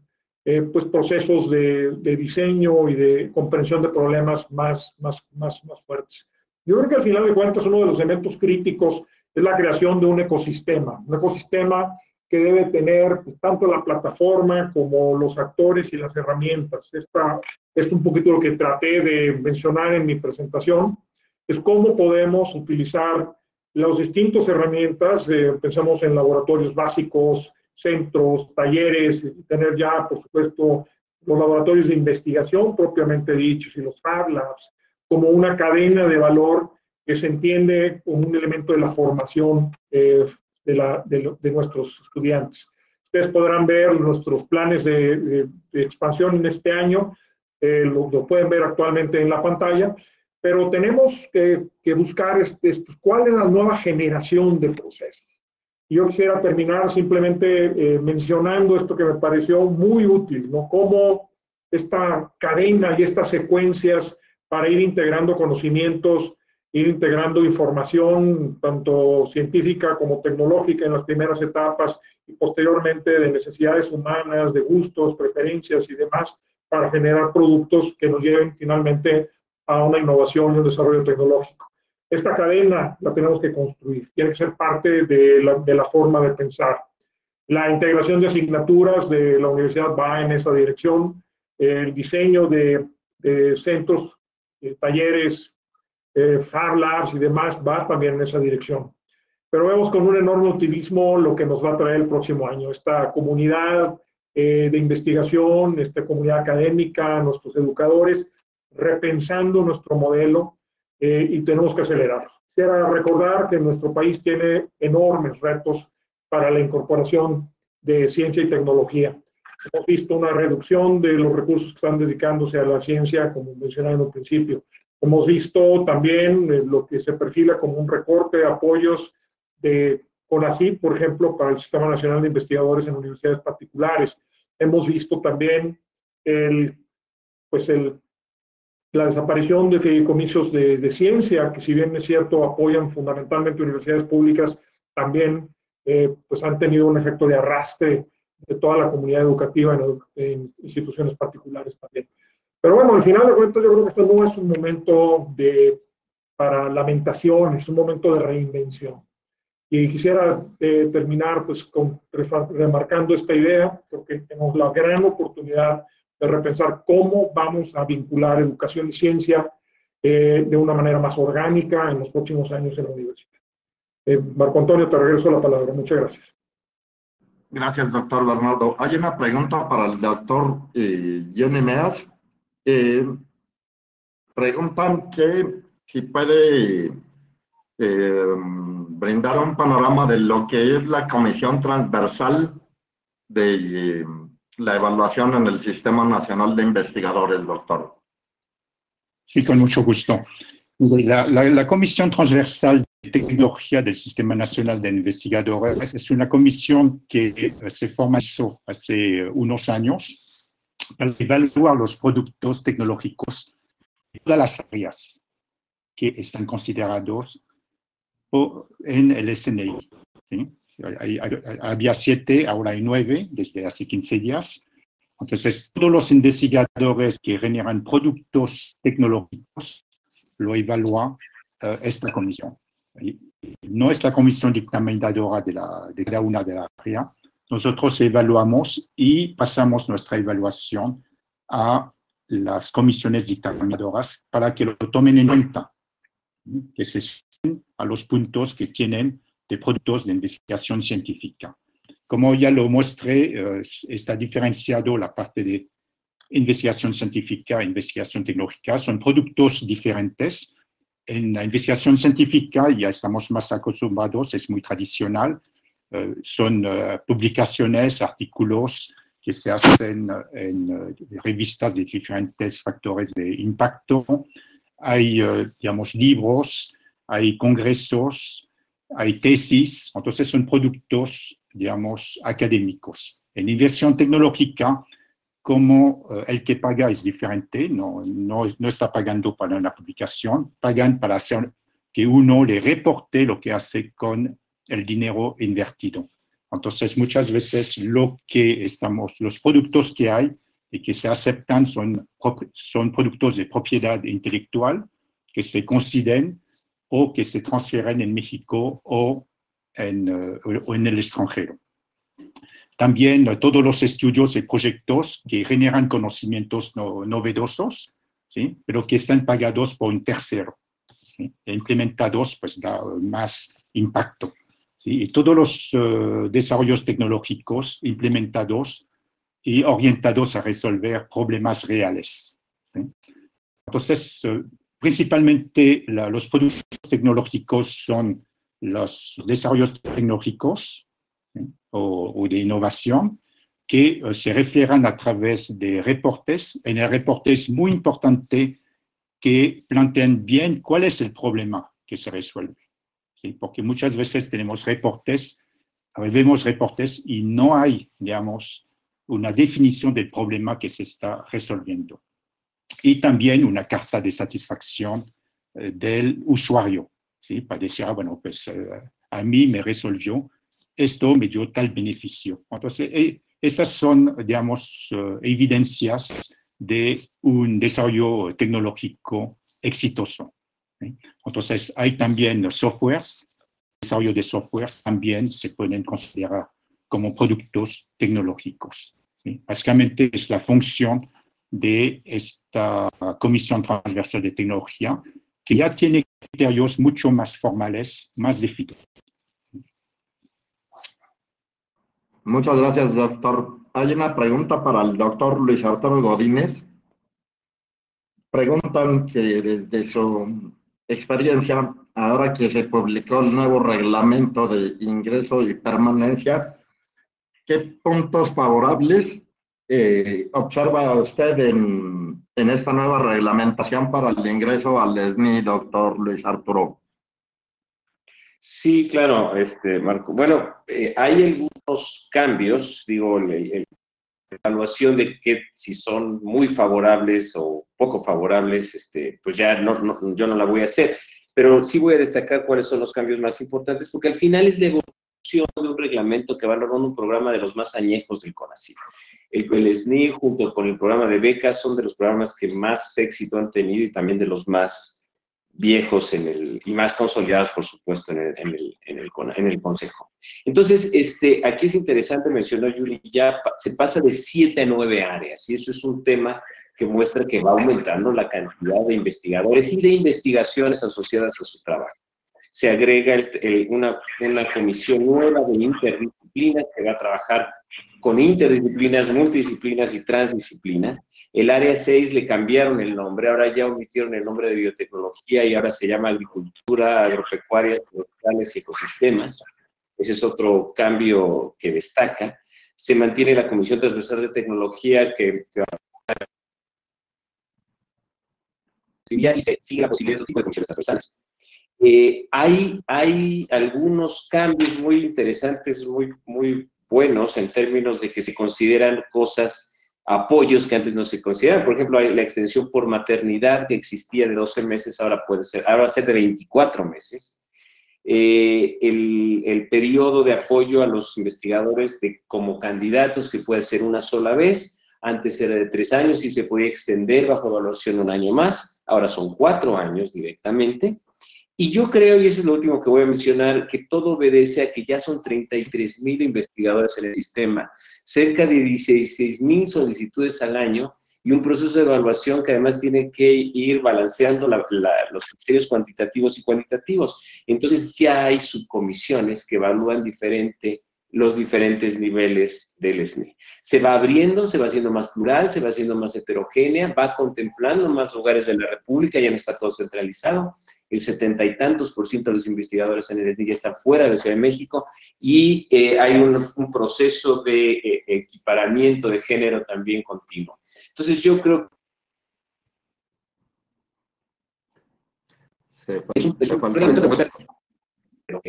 eh, pues procesos de, diseño y de comprensión de problemas más, más, más, más fuertes. Yo creo que al final de cuentas uno de los elementos críticos es la creación de un ecosistema, un ecosistema que debe tener pues, tanto la plataforma como los actores y las herramientas. Esta, es un poquito lo que traté de mencionar en mi presentación es cómo podemos utilizar las distintas herramientas, eh, pensamos en laboratorios básicos, centros, talleres, tener ya, por supuesto, los laboratorios de investigación propiamente dichos y los Fab Labs, como una cadena de valor que se entiende como un elemento de la formación eh, de, la, de, nuestros estudiantes. Ustedes podrán ver nuestros planes de, expansión en este año, eh, lo, pueden ver actualmente en la pantalla, pero tenemos que, buscar este, cuál es la nueva generación de procesos. Yo quisiera terminar simplemente eh, mencionando esto que me pareció muy útil, ¿no? Cómo esta cadena y estas secuencias para ir integrando conocimientos, ir integrando información, tanto científica como tecnológica en las primeras etapas y posteriormente de necesidades humanas, de gustos, preferencias y demás, para generar productos que nos lleven finalmente a una innovación y un desarrollo tecnológico. Esta cadena la tenemos que construir, tiene que ser parte de la, de la forma de pensar. La integración de asignaturas de la universidad va en esa dirección, el diseño de, de centros, eh, talleres, eh, Labs y demás va también en esa dirección. Pero vemos con un enorme optimismo lo que nos va a traer el próximo año. Esta comunidad eh, de investigación, esta comunidad académica, nuestros educadores, repensando nuestro modelo eh, y tenemos que acelerar. Quisiera recordar que nuestro país tiene enormes retos para la incorporación de ciencia y tecnología. Hemos visto una reducción de los recursos que están dedicándose a la ciencia, como mencioné en un principio. Hemos visto también eh, lo que se perfila como un recorte de apoyos de CONACYT, por ejemplo, para el Sistema Nacional de Investigadores en universidades particulares. Hemos visto también el, pues el la desaparición de fideicomisos de, de, ciencia, que si bien es cierto apoyan fundamentalmente universidades públicas, también eh, pues han tenido un efecto de arrastre de toda la comunidad educativa en, en, instituciones particulares también. Pero bueno, al final de cuentas yo creo que esto no es un momento de, para lamentación, es un momento de reinvención. Y quisiera eh, terminar pues con, remarcando esta idea, porque tenemos la gran oportunidad de repensar cómo vamos a vincular educación y ciencia eh, de una manera más orgánica en los próximos años en la universidad. Eh, Marco Antonio, te regreso la palabra. Muchas gracias. Gracias, doctor Bernardo. Hay una pregunta para el doctor eh, Jenny Meas. Eh, preguntan que si puede brindar un panorama de lo que es la comisión transversal de la evaluación en el Sistema Nacional de Investigadores, doctor. Sí, con mucho gusto. La, Comisión Transversal de Tecnología del Sistema Nacional de Investigadores es una comisión que se formalizó hace unos años para evaluar los productos tecnológicos de todas las áreas que están considerados en el SNI. Había siete, ahora hay nueve, desde hace 15 días. Entonces, todos los investigadores que generan productos tecnológicos lo evalúa eh, esta comisión. No es la comisión dictaminadora de, la, de cada una de las áreas. Nosotros evaluamos y pasamos nuestra evaluación a las comisiones dictaminadoras para que lo tomen en cuenta, que se a los puntos que tienen de productos de investigación científica. Como ya lo mostré, eh, está diferenciado la parte de investigación científica e investigación tecnológica. Son productos diferentes. En la investigación científica ya estamos más acostumbrados, es muy tradicional. Eh, son eh, publicaciones, artículos que se hacen en revistas de diferentes factores de impacto. Hay, digamos, libros, hay congresos, hay tesis. Entonces son productos digamos, académicos. En inversión tecnológica, como eh, el que paga es diferente, no, está pagando para una publicación, pagan para hacer que uno le reporte lo que hace con el dinero invertido. Entonces, muchas veces lo que estamos, los productos que hay y que se aceptan son, son productos de propiedad intelectual que se consideren o que se transfieren en México o en, eh, en el extranjero. También eh, todos los estudios y proyectos que generan conocimientos novedosos, ¿sí? pero que están pagados por un tercero, e implementados, pues da más impacto. Y todos los desarrollos tecnológicos implementados y orientados a resolver problemas reales. Entonces, principalmente los productos tecnológicos son los desarrollos tecnológicos o, de innovación que uh, se refieren a través de reportes. En el reporte es muy importante que planteen bien cuál es el problema que se resuelve. Porque muchas veces tenemos reportes, vemos reportes y no hay, digamos, una definición del problema que se está resolviendo. Y también una carta de satisfacción uh, del usuario ¿sí? para decir, ah, bueno, pues eh, a mí me resolvió, esto me dio tal beneficio. Entonces, eh, esas son, digamos, evidencias de un desarrollo tecnológico exitoso. Entonces, hay también softwares, desarrollo de softwares también se pueden considerar como productos tecnológicos. Básicamente es la función de esta Comisión Transversal de Tecnología, que ya tiene criterios mucho más formales, más definidos. Muchas gracias, doctor. Hay una pregunta para el doctor Luis Arturo Godínez. Preguntan que desde su experiencia, ahora que se publicó el nuevo reglamento de ingreso y permanencia, ¿qué puntos favorables eh, observa usted en, esta nueva reglamentación para el ingreso al SNI, doctor Luis Arturo? Sí, claro, este, Marco. Bueno, eh, hay algunos cambios, digo, la evaluación de que si son muy favorables o poco favorables, este, pues ya no, yo no la voy a hacer, pero sí voy a destacar cuáles son los cambios más importantes, porque al final es la evolución de un reglamento que va logrando un programa de los más añejos del CONACYT. El, el SNI junto con el programa de becas son de los programas que más éxito han tenido y también de los más viejos en el, y más consolidados, por supuesto, en el, en el, Consejo. Entonces, este, aquí es interesante, mencionó Yuli, ya se pasa de siete a nueve áreas, y eso es un tema que muestra que va aumentando la cantidad de investigadores y de investigaciones asociadas a su trabajo. Se agrega una, una comisión nueva de interdisciplinas que va a trabajar con interdisciplinas, multidisciplinas y transdisciplinas. El área 6 le cambiaron el nombre, ahora ya omitieron el nombre de biotecnología y ahora se llama agricultura, agropecuaria, y ecosistemas. Ese es otro cambio que destaca. Se mantiene la Comisión Transversal de Tecnología que, que y se sigue la posibilidad de otro tipo de comisiones transversales. Eh, hay, hay algunos cambios muy interesantes, muy, muy buenos en términos de que se consideran cosas apoyos que antes no se consideraban. Por ejemplo, la extensión por maternidad que existía de 12 meses, ahora puede ser, ahora va a ser de 24 meses. Eh, el, el, periodo de apoyo a los investigadores de, como candidatos, que puede ser una sola vez, antes era de tres años y se podía extender bajo evaluación un año más, ahora son cuatro años directamente. Y yo creo, y eso es lo último que voy a mencionar, que todo obedece a que ya son 33 mil investigadores en el sistema, cerca de 16 mil solicitudes al año y un proceso de evaluación que además tiene que ir balanceando los criterios cuantitativos y cualitativos. Entonces ya hay subcomisiones que evalúan diferente los diferentes niveles del SNI. Se va abriendo, se va haciendo más plural, se va haciendo más heterogénea, va contemplando más lugares de la República, ya no está todo centralizado. El setenta y tantos por ciento de los investigadores en el SNI ya están fuera de la Ciudad de México y eh, hay un, proceso de eh, equiparamiento de género también continuo. Entonces yo creo que es un, es un que puede ser lo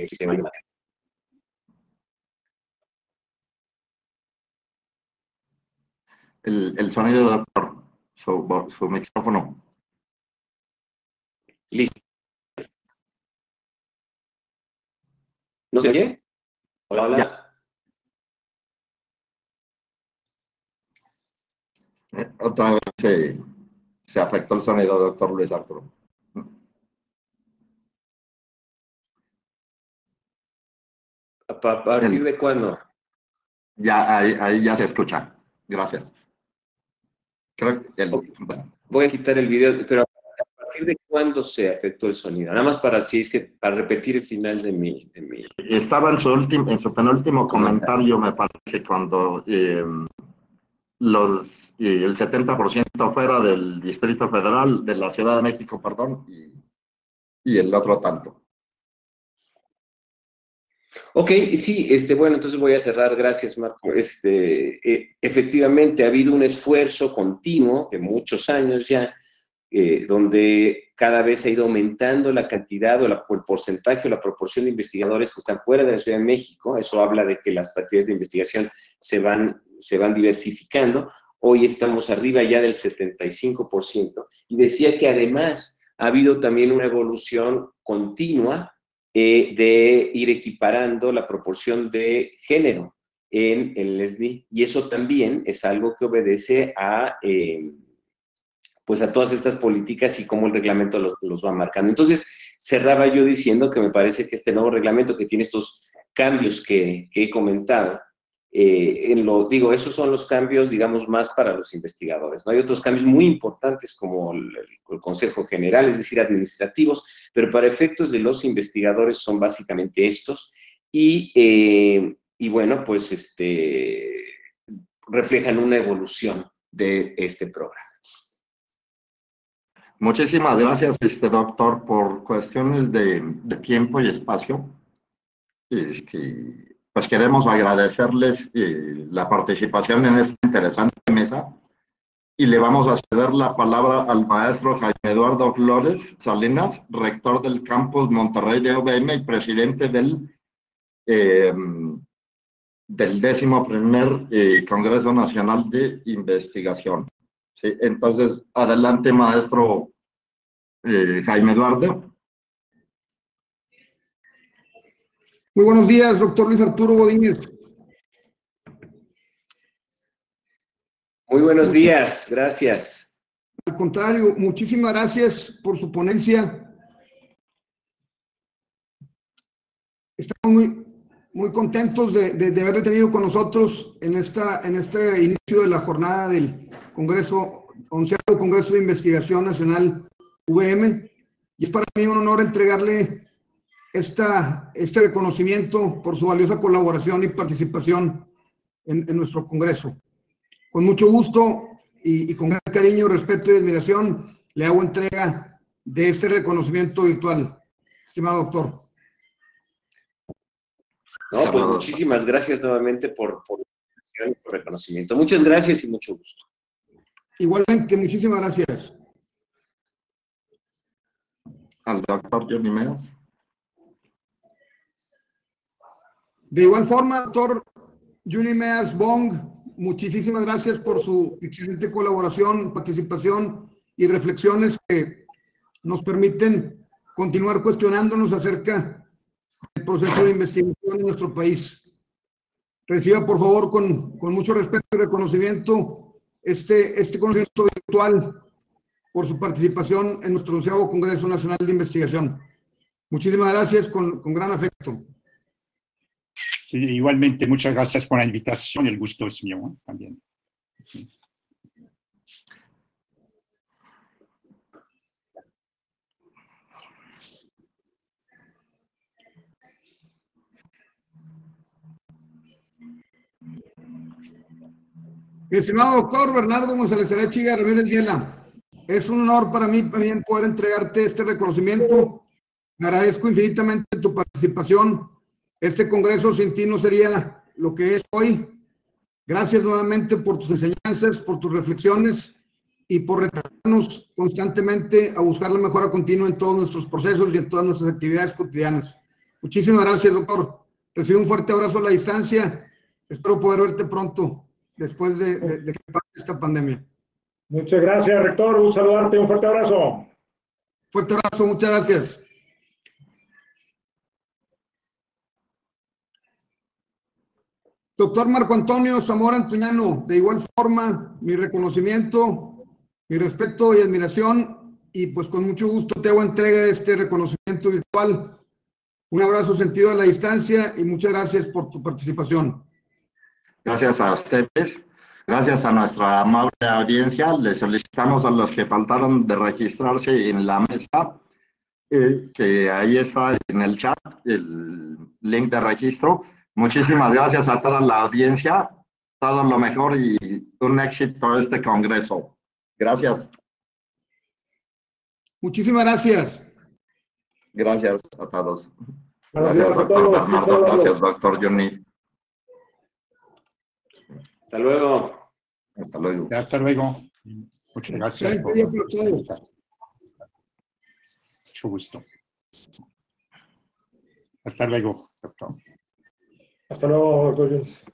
el el, sonido, doctor, su, su micrófono. Listo. ¿No se oye? Hola, hola. Eh, otra vez se, se afectó el sonido, doctor Luis Arturo. ¿A partir de cuándo? Ya, ahí, ahí ya se escucha. Gracias. Creo que Voy a quitar el video, pero ¿a partir de cuándo se afectó el sonido? Nada más para si es que para repetir el final de mi. De mi... Estaba en su último, en su penúltimo comentario, me parece, cuando eh, los y el 70% fuera del Distrito Federal, de la Ciudad de México, perdón, y, y el otro tanto. Ok, sí, este, bueno, entonces voy a cerrar. Gracias, Marco. Este, eh, efectivamente, ha habido un esfuerzo continuo de muchos años ya, eh, donde cada vez ha ido aumentando la cantidad o, la, el porcentaje o la proporción de investigadores que están fuera de la Ciudad de México. Eso habla de que las actividades de investigación se van, se van diversificando. Hoy estamos arriba ya del 75%. Y decía que además ha habido también una evolución continua eh, de ir equiparando la proporción de género en el SNI. Y eso también es algo que obedece a, eh, pues a todas estas políticas y cómo el reglamento los, va marcando. Entonces, cerraba yo diciendo que me parece que este nuevo reglamento que tiene estos cambios que he comentado, eh, lo, digo, esos son los cambios, digamos, más para los investigadores. ¿no? Hay otros cambios muy importantes como el, el, Consejo General, es decir, administrativos, pero para efectos de los investigadores son básicamente estos. Y, eh, y bueno, pues este, reflejan una evolución de este programa. Muchísimas gracias, este doctor, por cuestiones de, de tiempo y espacio. Este, pues queremos agradecerles eh, la participación en esta interesante mesa y le vamos a ceder la palabra al maestro Jaime Eduardo Flores Salinas, rector del campus Monterrey de OBM y presidente del, eh, del décimo primer eh, Congreso Nacional de Investigación. Sí, entonces, adelante, maestro eh, Jaime Eduardo. Muy buenos días, doctor Luis Arturo Godínez. Muy buenos días, gracias. Al contrario, muchísimas gracias por su ponencia. Estamos muy, muy contentos de, de, de haberle tenido con nosotros en, esta, en este inicio de la jornada del Congreso, onceavo Congreso de Investigación Nacional VM. Y es para mí un honor entregarle esta, este reconocimiento por su valiosa colaboración y participación en, en nuestro Congreso. Con mucho gusto y, y, con gran cariño, respeto y admiración, le hago entrega de este reconocimiento virtual. Estimado doctor. No, pues muchísimas gracias nuevamente por, por, por reconocimiento. Muchas gracias y mucho gusto. Igualmente, muchísimas gracias. Al doctor Johnny Meas. De igual forma, doctor Junimeas Bong, muchísimas gracias por su excelente colaboración, participación y reflexiones que nos permiten continuar cuestionándonos acerca del proceso de investigación en nuestro país. Reciba, por favor, con, con mucho respeto y reconocimiento este, este conocimiento virtual por su participación en nuestro onceavo Congreso Nacional de Investigación. Muchísimas gracias, con, con gran afecto. Sí, igualmente, muchas gracias por la invitación. El gusto es mío ¿eh? también. Estimado doctor Bernardo González Arechiga Ramírez Viela, es un honor para mí también poder entregarte este reconocimiento. Agradezco infinitamente tu participación. Este congreso sin ti no sería lo que es hoy. Gracias nuevamente por tus enseñanzas, por tus reflexiones y por retarnos constantemente a buscar la mejora continua en todos nuestros procesos y en todas nuestras actividades cotidianas. Muchísimas gracias, doctor. Recibe un fuerte abrazo a la distancia. Espero poder verte pronto después de, de, de que pase esta pandemia. Muchas gracias, rector. Un saludarte, un fuerte abrazo. Fuerte abrazo, muchas gracias. Doctor Marco Antonio Zamora Antuñano, de igual forma, mi reconocimiento, mi respeto y admiración, y pues con mucho gusto te hago entrega de este reconocimiento virtual. Un abrazo sentido a la distancia y muchas gracias por tu participación. Gracias a ustedes. Gracias a nuestra amable audiencia. Les solicitamos a los que faltaron de registrarse en la mesa, eh, que ahí está en el chat el link de registro. Muchísimas gracias a toda la audiencia. Todo lo mejor y un éxito a este congreso. Gracias. Muchísimas gracias. Gracias a todos. Gracias, Gracias, a doctor todos. Bernardo. Gracias, doctor Johnny. Hasta luego. Hasta luego. Hasta luego. Muchas gracias. Por. Mucho gusto. Hasta luego, doctor. Hasta luego, doctor Jones.